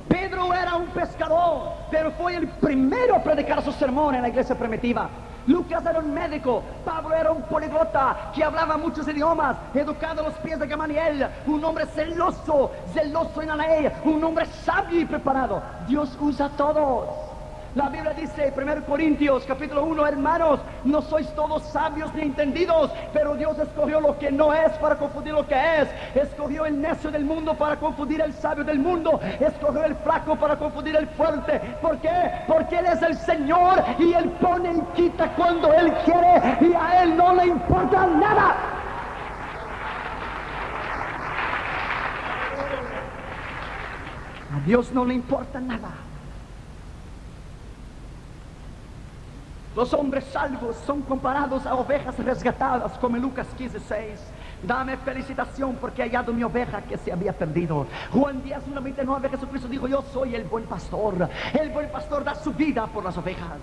Pedro era un pescador, pero fue el primero a predicar su sermón en la iglesia primitiva. Lucas era un médico, Pablo era un poliglota que hablaba muchos idiomas, educado a los pies de Gamaliel, un hombre celoso, celoso en la ley, un hombre sabio y preparado. Dios usa a todos. La Biblia dice, 1 Corintios capítulo 1, hermanos, no sois todos sabios ni entendidos, pero Dios escogió lo que no es para confundir lo que es. Escogió el necio del mundo para confundir el sabio del mundo. Escogió el flaco para confundir el fuerte. ¿Por qué? Porque Él es el Señor y Él pone y quita cuando Él quiere y a Él no le importa nada. A Dios no le importa nada. Los hombres salvos son comparados a ovejas resgatadas, como en Lucas 15, 6. Dame felicitación porque he hallado mi oveja que se había perdido. Juan 10, 1, 29, Jesucristo dijo, yo soy el buen pastor. El buen pastor da su vida por las ovejas.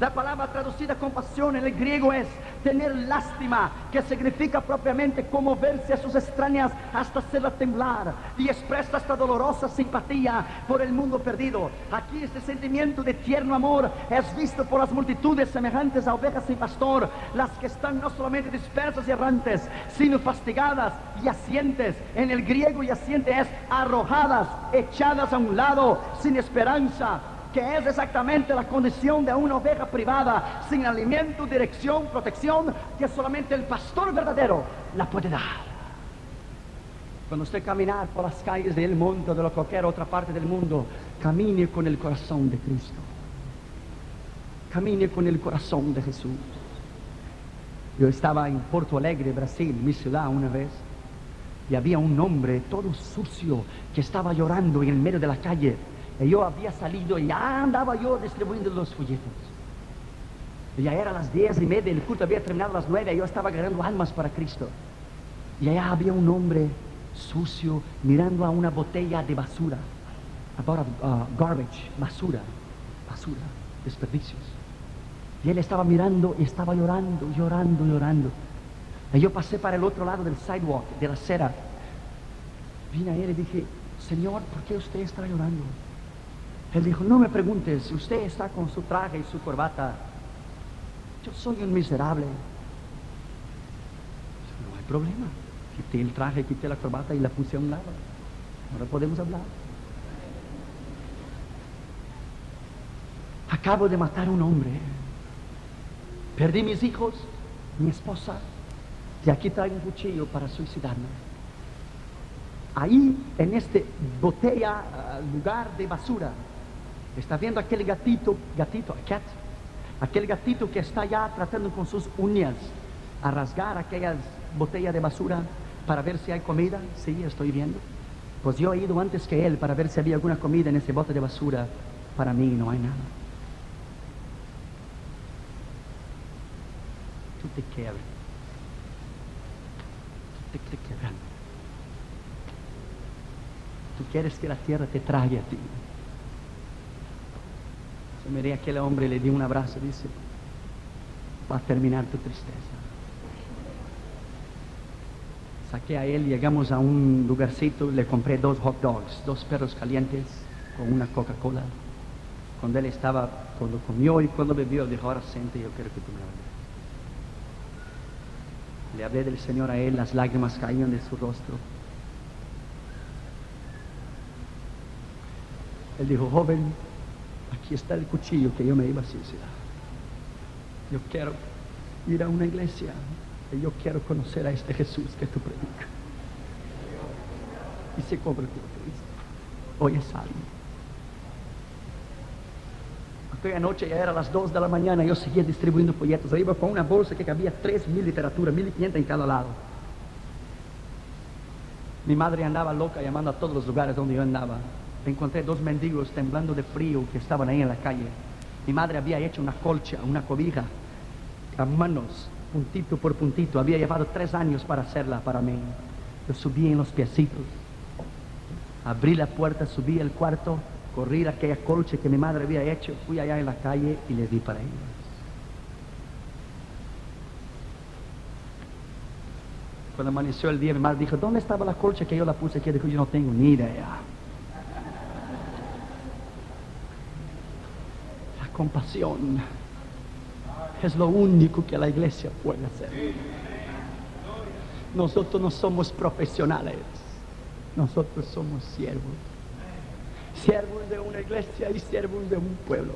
La palabra traducida compasión en el griego es tener lástima, que significa propiamente conmoverse a sus extrañas hasta hacerla temblar y expresa esta dolorosa simpatía por el mundo perdido. Aquí este sentimiento de tierno amor es visto por las multitudes semejantes a ovejas sin pastor, las que están no solamente dispersas y errantes, sino fastigadas y asientes. En el griego y asiente es arrojadas, echadas a un lado, sin esperanza que es exactamente la condición de una oveja privada, sin alimento, dirección, protección, que solamente el pastor verdadero la puede dar. Cuando usted caminar por las calles del mundo, de cualquier otra parte del mundo, camine con el corazón de Cristo. Camine con el corazón de Jesús. Yo estaba en Porto Alegre, Brasil, mi ciudad una vez, y había un hombre todo sucio que estaba llorando en el medio de la calle yo había salido y ya andaba yo distribuyendo los folletos. Y ya era las diez y media, el culto había terminado a las nueve, y yo estaba agarrando almas para Cristo. Y allá había un hombre sucio mirando a una botella de basura. About uh, garbage, basura, basura, desperdicios. Y él estaba mirando y estaba llorando, llorando, llorando. Y yo pasé para el otro lado del sidewalk, de la acera. Vine a él y dije, Señor, ¿por qué usted está llorando? Él dijo, no me preguntes, si usted está con su traje y su corbata, yo soy un miserable. No hay problema. Quité el traje, quité la corbata y la puse a un lado. Ahora podemos hablar. Acabo de matar a un hombre. Perdí mis hijos, mi esposa, y aquí traigo un cuchillo para suicidarme. Ahí, en este botella, uh, lugar de basura, Está viendo aquel gatito, gatito, cat, aquel gatito que está ya tratando con sus uñas a rasgar aquellas botellas de basura para ver si hay comida. Sí, estoy viendo. Pues yo he ido antes que él para ver si había alguna comida en ese bote de basura. Para mí no hay nada. Tú te quebras. Tú te, quieres que la tierra te trague a ti. Miré a aquel hombre, le di un abrazo, dice, va a terminar tu tristeza. Saqué a él, llegamos a un lugarcito, le compré dos hot dogs, dos perros calientes con una Coca-Cola. Cuando él estaba, cuando comió y cuando bebió, dijo, ahora siente, yo quiero que tú me hables. Le hablé del Señor a él, las lágrimas caían de su rostro. Él dijo, joven, aquí está el cuchillo que yo me iba a suicidar. Yo quiero ir a una iglesia y yo quiero conocer a este Jesús que tú predicas. Y se convirtió. Hoy es salvo. Aquella noche ya era las 2 de la mañana, yo seguía distribuyendo folletos. Yo iba con una bolsa que cabía 3.000 literatura, 1.500 en cada lado. Mi madre andaba loca llamando a todos los lugares donde yo andaba. Encontré dos mendigos temblando de frío que estaban ahí en la calle. Mi madre había hecho una colcha, una cobija, a manos, puntito por puntito. Había llevado tres años para hacerla para mí. Yo subí en los piecitos. Abrí la puerta, subí al cuarto, corrí aquella colcha que mi madre había hecho, fui allá en la calle y le di para ellos. Cuando amaneció el día, mi madre dijo, ¿dónde estaba la colcha que yo la puse aquí? Dijo, yo no tengo ni idea. La compasión es lo único que la iglesia puede hacer. Nosotros no somos profesionales, nosotros somos siervos. Siervos de una iglesia y siervos de un pueblo.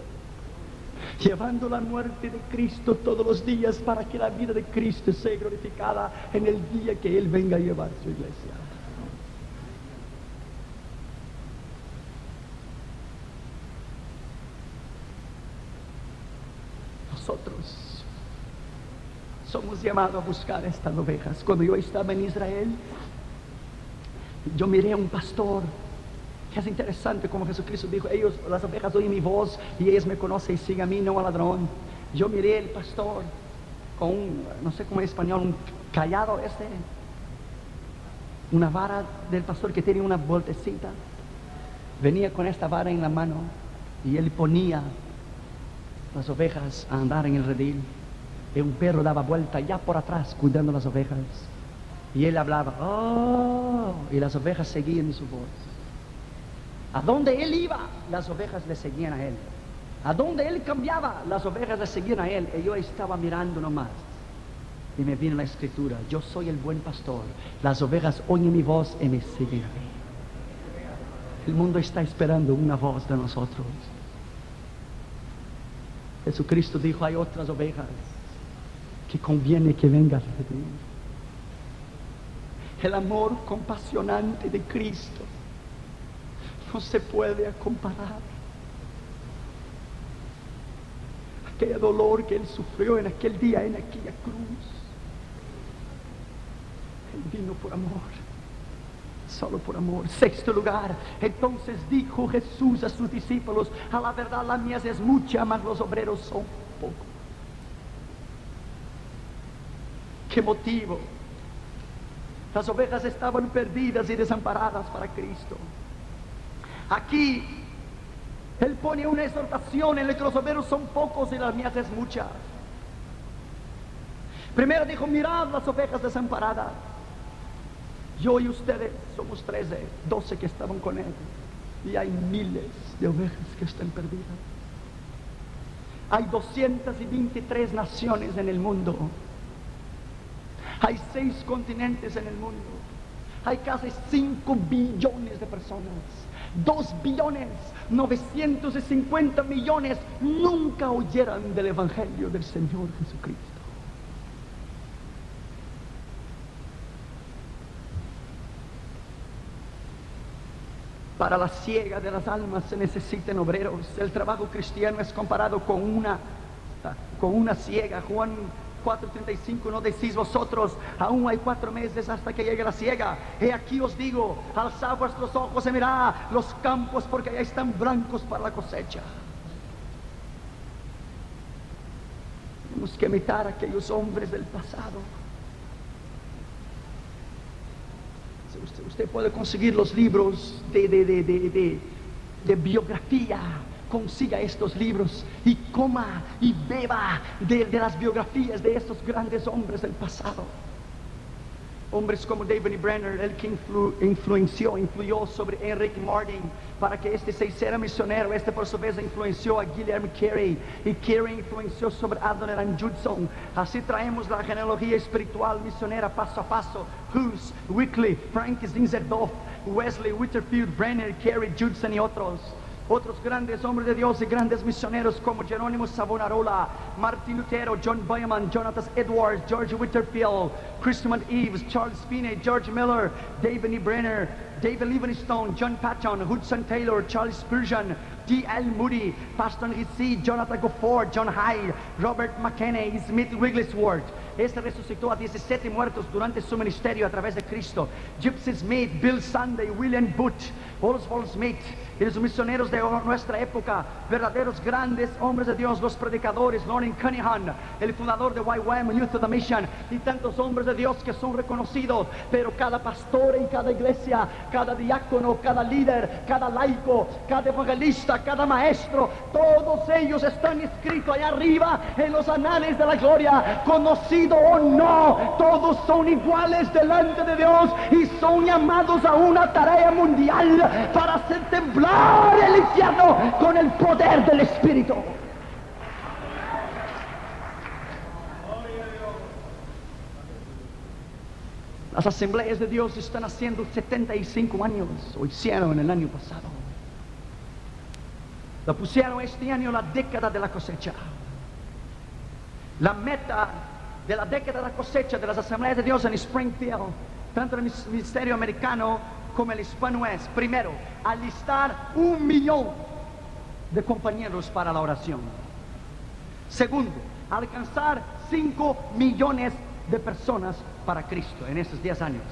Llevando la muerte de Cristo todos los días para que la vida de Cristo sea glorificada en el día que Él venga a llevar su iglesia. Nosotros somos llamados a buscar estas ovejas. Cuando yo estaba en Israel, yo miré a un pastor. que Es interesante como Jesucristo dijo, ellos, las ovejas oyen mi voz y ellas me conocen y siguen a mí, no al ladrón. Yo miré al pastor con un, no sé cómo es español, un callado este, una vara del pastor que tiene una voltecita. Venía con esta vara en la mano y él ponía las ovejas a andar en el redil. Y un perro daba vuelta ya por atrás cuidando las ovejas. Y él hablaba, oh, y las ovejas seguían su voz. A donde él iba, las ovejas le seguían a él. A donde él cambiaba, las ovejas le seguían a él. Y yo estaba mirando nomás. Y me vino la escritura, yo soy el buen pastor. Las ovejas oyen mi voz y me siguen a mí. El mundo está esperando una voz de nosotros. Jesucristo dijo, hay otras ovejas que conviene que vengas a redimir. El amor compasionante de Cristo no se puede comparar. Aquel dolor que Él sufrió en aquel día, en aquella cruz. Él vino por amor, solo por amor. Sexto lugar, entonces dijo Jesús a sus discípulos, a la verdad la mies es mucha, mas los obreros son pocos. ¿Qué motivo? Las ovejas estaban perdidas y desamparadas para Cristo. Aquí Él pone una exhortación en la que los obreros son pocos y las mías es mucha. Primero dijo, mirad las ovejas desamparadas. Yo y ustedes somos 13, 12 que estaban con Él. Y hay miles de ovejas que están perdidas. Hay 223 naciones en el mundo. Hay seis continentes en el mundo. Hay casi 5 billones de personas. 2 billones 950 millones nunca oyeran del Evangelio del Señor Jesucristo. Para la ciega de las almas se necesitan obreros. El trabajo cristiano es comparado con una, con una ciega. Juan 4:35 no decís vosotros, aún hay cuatro meses hasta que llegue la siega. He aquí os digo, alzad vuestros ojos y mirad los campos porque ya están blancos para la cosecha. Tenemos que imitar a aquellos hombres del pasado. Si Usted, usted puede conseguir los libros de, de- de- de- biografía. Consiga estos libros y coma y beba de, de las biografías de estos grandes hombres del pasado. Hombres como David E. Brenner, el que influ- influyó sobre Enrique Martin para que este se hiciera misionero. Este por su vez influenció a Guillermo Carey y Carey influenció sobre Adoniram Judson. Así traemos la genealogía espiritual misionera paso a paso. Hus, Wycliffe, Frank Zinzendorf, Wesley, Whitterfield, Brenner, Carey, Judson y otros. Otros grandes hombres de Dios y grandes misioneros como Jerónimo Savonarola, Martin Lutero, John Byman, Jonathan Edwards, George Whitterfield, Christopher Eves, Charles Finney, George Miller, David E. Brenner, David Livingstone, John Patton, Hudson Taylor, Charles Spurgeon, D.L. Moody, Pastor Ritchie, Jonathan Gofford, John Hyde, Robert McKenney, Smith Wigglesworth. Este resucitó a 17 muertos durante su ministerio a través de Cristo. Gypsy Smith, Bill Sunday, William Butch, Oswald Smith, y los misioneros de nuestra época, verdaderos grandes hombres de Dios, los predicadores, Lauren Cunningham, el fundador de YWAM, Youth of the Mission, y tantos hombres de Dios que son reconocidos, pero cada pastor en cada iglesia, cada diácono, cada líder, cada laico, cada evangelista, cada maestro, todos ellos están escritos allá arriba en los anales de la gloria, conocido o no, todos son iguales delante de Dios y son llamados a una tarea mundial para hacer temblar el infierno con el poder del Espíritu. Las asambleas de Dios están haciendo 75 años, o hicieron el año pasado. Lo pusieron este año la década de la cosecha. La meta de la década de la cosecha de las asambleas de Dios en Springfield, tanto en el ministerio americano como el hispano es, primero, alistar un millón de compañeros para la oración. Segundo, alcanzar 5 millones de personas para Cristo en esos 10 años.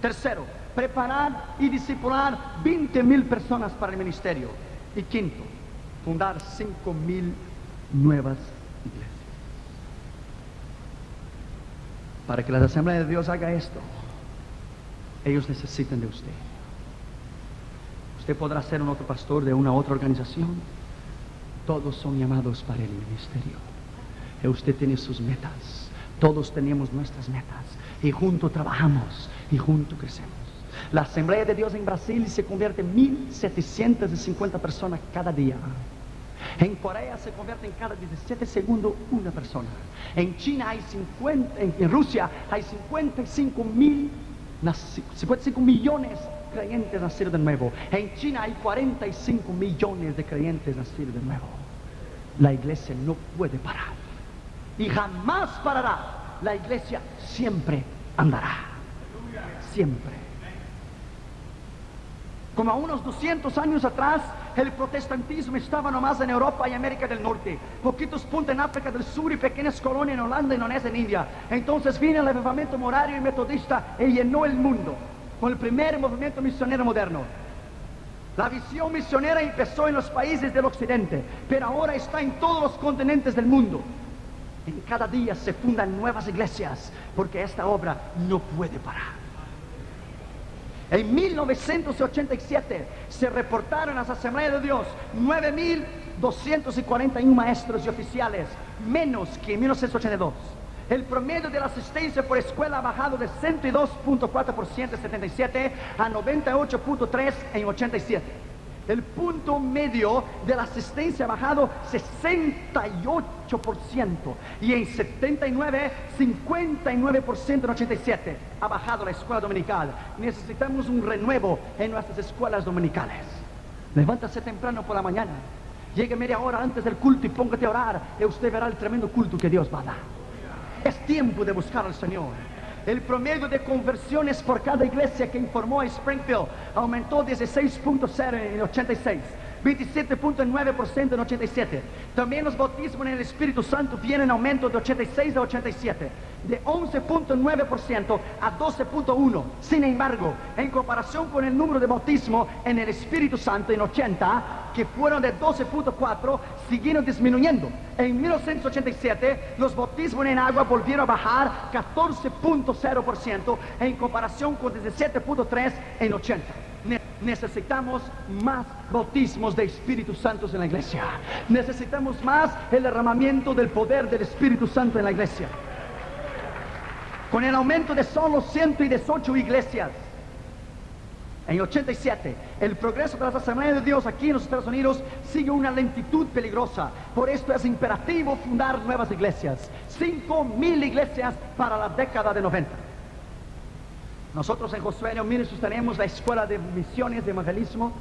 Tercero, preparar y discipular 20 mil personas para el ministerio. Y quinto, fundar 5 mil nuevas iglesias. Para que la Asamblea de Dios haga esto, ellos necesitan de usted. Usted podrá ser un otro pastor de una otra organización. Todos son llamados para el ministerio. Y usted tiene sus metas. Todos tenemos nuestras metas. Y juntos trabajamos y juntos crecemos. La Asamblea de Dios en Brasil se convierte en 1.750 personas cada día. En Corea se convierte en cada 17 segundos una persona. En China hay 50, en, Rusia hay 55 mil, 55 millones creyentes nacidos de nuevo. En China hay 45 millones de creyentes nacidos de nuevo. La iglesia no puede parar. Y jamás parará. La iglesia siempre andará. Siempre. Como a unos 200 años atrás, el protestantismo estaba nomás en Europa y América del Norte, poquitos puntos en África del Sur y pequeñas colonias en Holanda, Indonesia, en India. Entonces vino el avivamiento morario y metodista y llenó el mundo con el primer movimiento misionero moderno. La visión misionera empezó en los países del occidente, pero ahora está en todos los continentes del mundo. En cada día se fundan nuevas iglesias, porque esta obra no puede parar. En 1987 se reportaron en las Asambleas de Dios 9.241 maestros y oficiales, menos que en 1982. El promedio de la asistencia por escuela ha bajado de 102.4% en 77 a 98.3 en 87. El punto medio de la asistencia ha bajado 68% y en 79, 59% en 87 ha bajado la escuela dominical. Necesitamos un renuevo en nuestras escuelas dominicales. Levántase temprano por la mañana, llegue media hora antes del culto y póngate a orar y usted verá el tremendo culto que Dios va a dar. Es tiempo de buscar al Señor. El promedio de conversiones por cada iglesia que informó a Springfield aumentó 16.0 en 86, 27.9% en 87. También los bautismos en el Espíritu Santo vienen en aumento de 86 a 87, de 11.9% a 12.1. Sin embargo, en comparación con el número de bautismo en el Espíritu Santo en 80, que fueron de 12.4, siguieron disminuyendo. En 1987, los bautismos en agua volvieron a bajar 14.0% en comparación con 17.3 en 80 necesitamos más bautismos de Espíritu Santo en la iglesia. Necesitamos más el derramamiento del poder del Espíritu Santo en la iglesia. Con el aumento de solo 118 iglesias en 87, el progreso de las asambleas de Dios aquí en los Estados Unidos sigue una lentitud peligrosa. Por esto es imperativo fundar nuevas iglesias. 5 mil iglesias para la década de 90. Nosotros en Josué Ministros tenemos la escuela de misiones de evangelismo,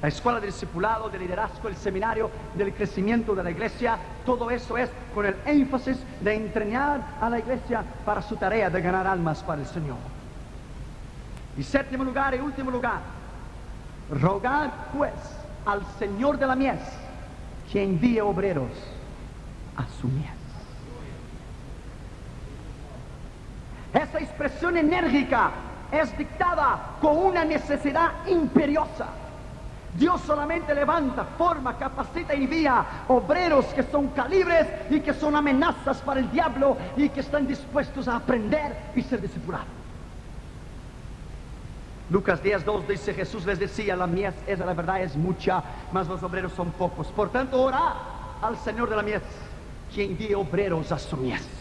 la escuela de discipulado, de liderazgo, el seminario del crecimiento de la iglesia. Todo eso es con el énfasis de entrenar a la iglesia para su tarea de ganar almas para el Señor. Y séptimo lugar y último lugar, rogad pues al Señor de la mies que envíe obreros a su mies. Esa expresión enérgica es dictada con una necesidad imperiosa. Dios solamente levanta, forma, capacita y envía obreros que son calibres y que son amenazas para el diablo y que están dispuestos a aprender y ser discipulados. Lucas 10.2 dice Jesús les decía, la mies es la verdad es mucha, mas los obreros son pocos. Por tanto, ora al Señor de la mies, quien envíe obreros a su mies.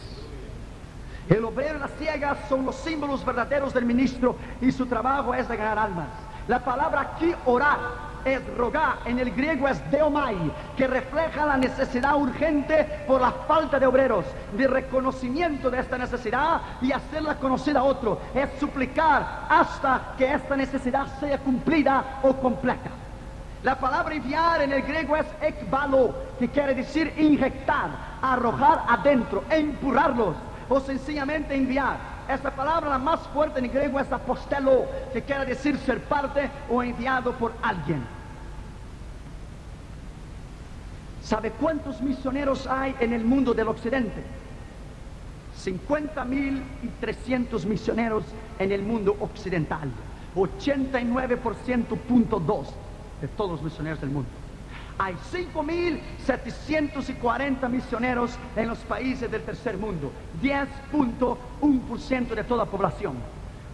El obrero y la ciega son los símbolos verdaderos del ministro y su trabajo es de ganar almas. La palabra aquí orar es rogar, en el griego es deomai, que refleja la necesidad urgente por la falta de obreros, de reconocimiento de esta necesidad y hacerla conocida a otro. Es suplicar hasta que esta necesidad sea cumplida o completa. La palabra enviar en el griego es ekbalo, que quiere decir inyectar, arrojar adentro, empurrarlos o sencillamente enviar. Esta palabra, la más fuerte en griego, es apostelo, que quiere decir ser parte o enviado por alguien. ¿Sabe cuántos misioneros hay en el mundo del occidente? 50 mil y 300 misioneros en el mundo occidental. 89.2 de todos los misioneros del mundo. Hay 5.740 misioneros en los países del tercer mundo, 10.1% de toda población.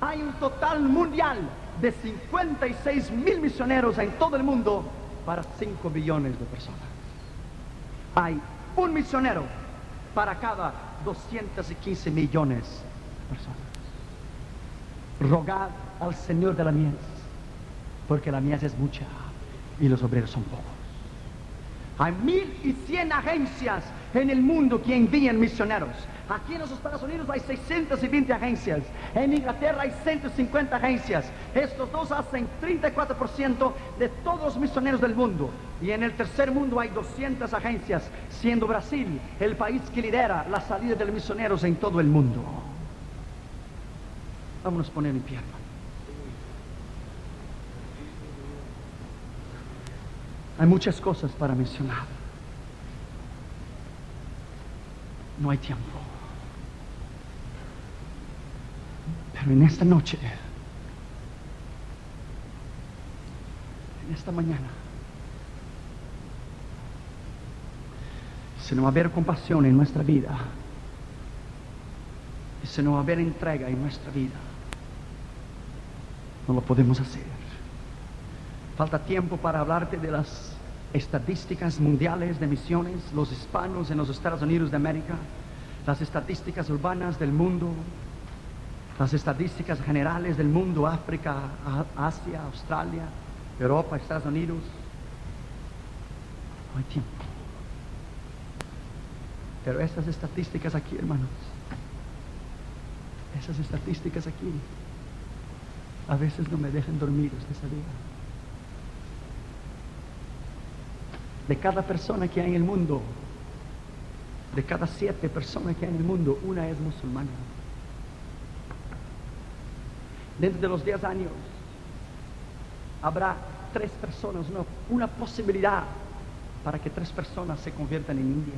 Hay un total mundial de 56 mil misioneros en todo el mundo para 5 millones de personas. Hay un misionero para cada 215 millones de personas. Rogad al Señor de la mies, porque la mies es mucha y los obreros son pocos. Hay mil y cien agencias en el mundo que envían misioneros. Aquí en los Estados Unidos hay 620 agencias. En Inglaterra hay 150 agencias. Estos dos hacen 34% de todos los misioneros del mundo. Y en el tercer mundo hay 200 agencias, siendo Brasil el país que lidera la salida de los misioneros en todo el mundo. Vámonos a poner en pie. Hay muchas cosas para mencionar. No hay tiempo. Pero en esta noche, en esta mañana, si no va haber compasión en nuestra vida, y si no va entrega en nuestra vida, no lo podemos hacer. Falta tiempo para hablarte de las estadísticas mundiales de misiones, los hispanos en los Estados Unidos de América, las estadísticas urbanas del mundo, las estadísticas generales del mundo, África, Asia, Australia, Europa, Estados Unidos. No hay tiempo. Pero esas estadísticas aquí, hermanos, esas estadísticas aquí, a veces no me dejan dormir ese día. De cada persona que hay en el mundo, de cada siete personas que hay en el mundo, una es musulmana. Dentro de los diez años habrá tres personas, una, una posibilidad para que tres personas se conviertan en India.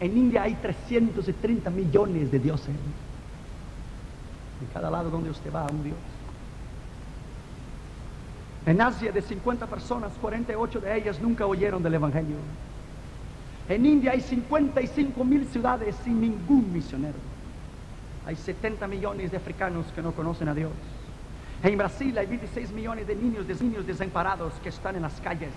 En India hay 330 millones de dioses. En cada lado donde usted va, un Dios. En Asia, de 50 personas, 48 de ellas nunca oyeron del Evangelio. En India hay 55 mil ciudades sin ningún misionero. Hay 70 millones de africanos que no conocen a Dios. En Brasil hay 26 millones de niños, de niños desamparados que están en las calles.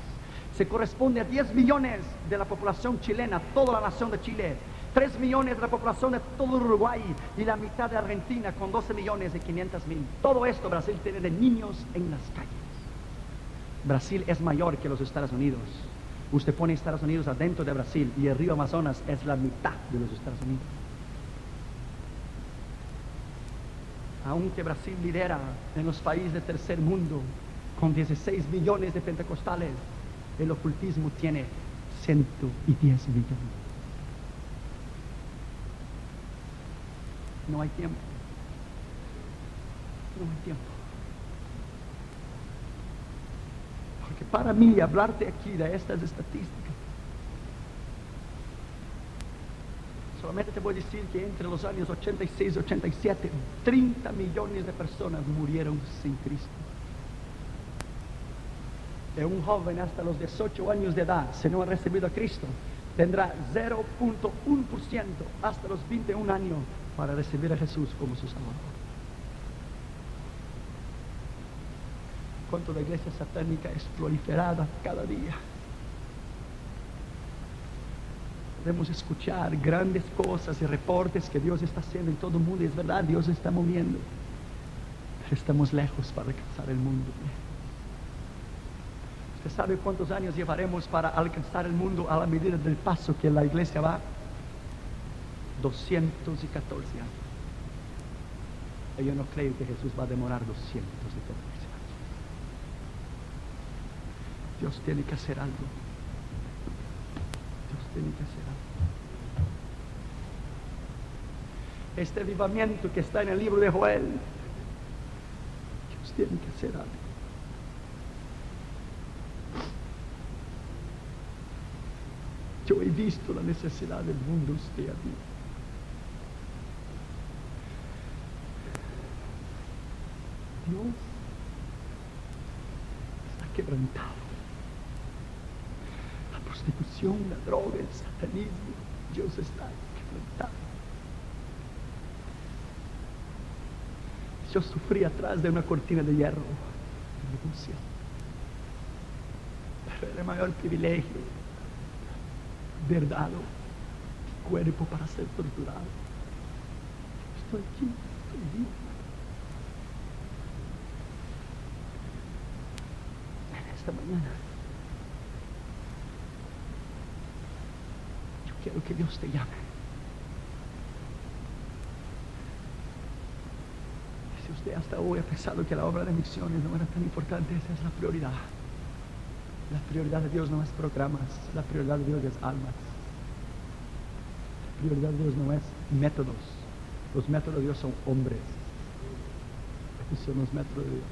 Se corresponde a 10 millones de la población chilena, toda la nación de Chile. 3 millones de la población de todo Uruguay y la mitad de Argentina con 12 millones de 500 mil. Todo esto Brasil tiene de niños en las calles. Brasil es mayor que los Estados Unidos. Usted pone Estados Unidos adentro de Brasil y el río Amazonas es la mitad de los Estados Unidos. Aunque Brasil lidera en los países del tercer mundo con 16 millones de pentecostales, el ocultismo tiene 110 millones. No hay tiempo. No hay tiempo. Para mí hablarte aquí de estas estadísticas, solamente te voy a decir que entre los años 86 y 87, 30 millones de personas murieron sin Cristo. De un joven hasta los 18 años de edad, si no ha recibido a Cristo, tendrá 0.1% hasta los 21 años para recibir a Jesús como su Salvador. Cuánto la iglesia satánica es proliferada cada día. Podemos escuchar grandes cosas y reportes que Dios está haciendo en todo el mundo. Y es verdad, Dios está moviendo. Pero estamos lejos para alcanzar el mundo. ¿Usted sabe cuántos años llevaremos para alcanzar el mundo a la medida del paso que la iglesia va? 214 años. Yo no creo que Jesús va a demorar 214 años. Dios tiene que hacer algo. Dios tiene que hacer algo. Este avivamiento que está en el libro de Joel, Dios tiene que hacer algo. Yo he visto la necesidad del mundo usted a mí. Dios está quebrantado. Prostitución, la droga, el satanismo, Dios está quebrantado. Yo sufrí atrás de una cortina de hierro, renuncia. Pero era el mayor privilegio haber dado cuerpo para ser torturado. Estoy aquí, estoy vivo. En esta mañana, yo quiero que Dios te llame. Si usted hasta hoy ha pensado que la obra de misiones no era tan importante, esa es la prioridad. La prioridad de Dios no es programas, la prioridad de Dios es almas. La prioridad de Dios no es métodos. Los métodos de Dios son hombres. Esos son los métodos de Dios.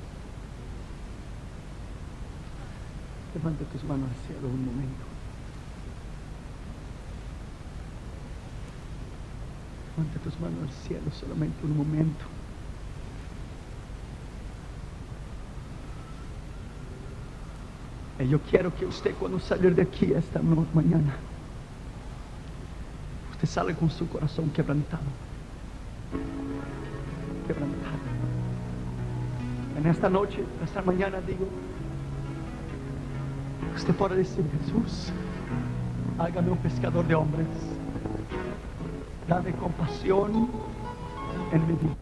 Levanta tus manos al cielo un momento. Levanta tus manos al cielo solamente un momento. Y yo quiero que usted cuando salir de aquí esta mañana, usted sale con su corazón quebrantado. Quebrantado. En esta noche, esta mañana digo, usted puede decir, Jesús, hágame un pescador de hombres. Dame compasión en mi vida.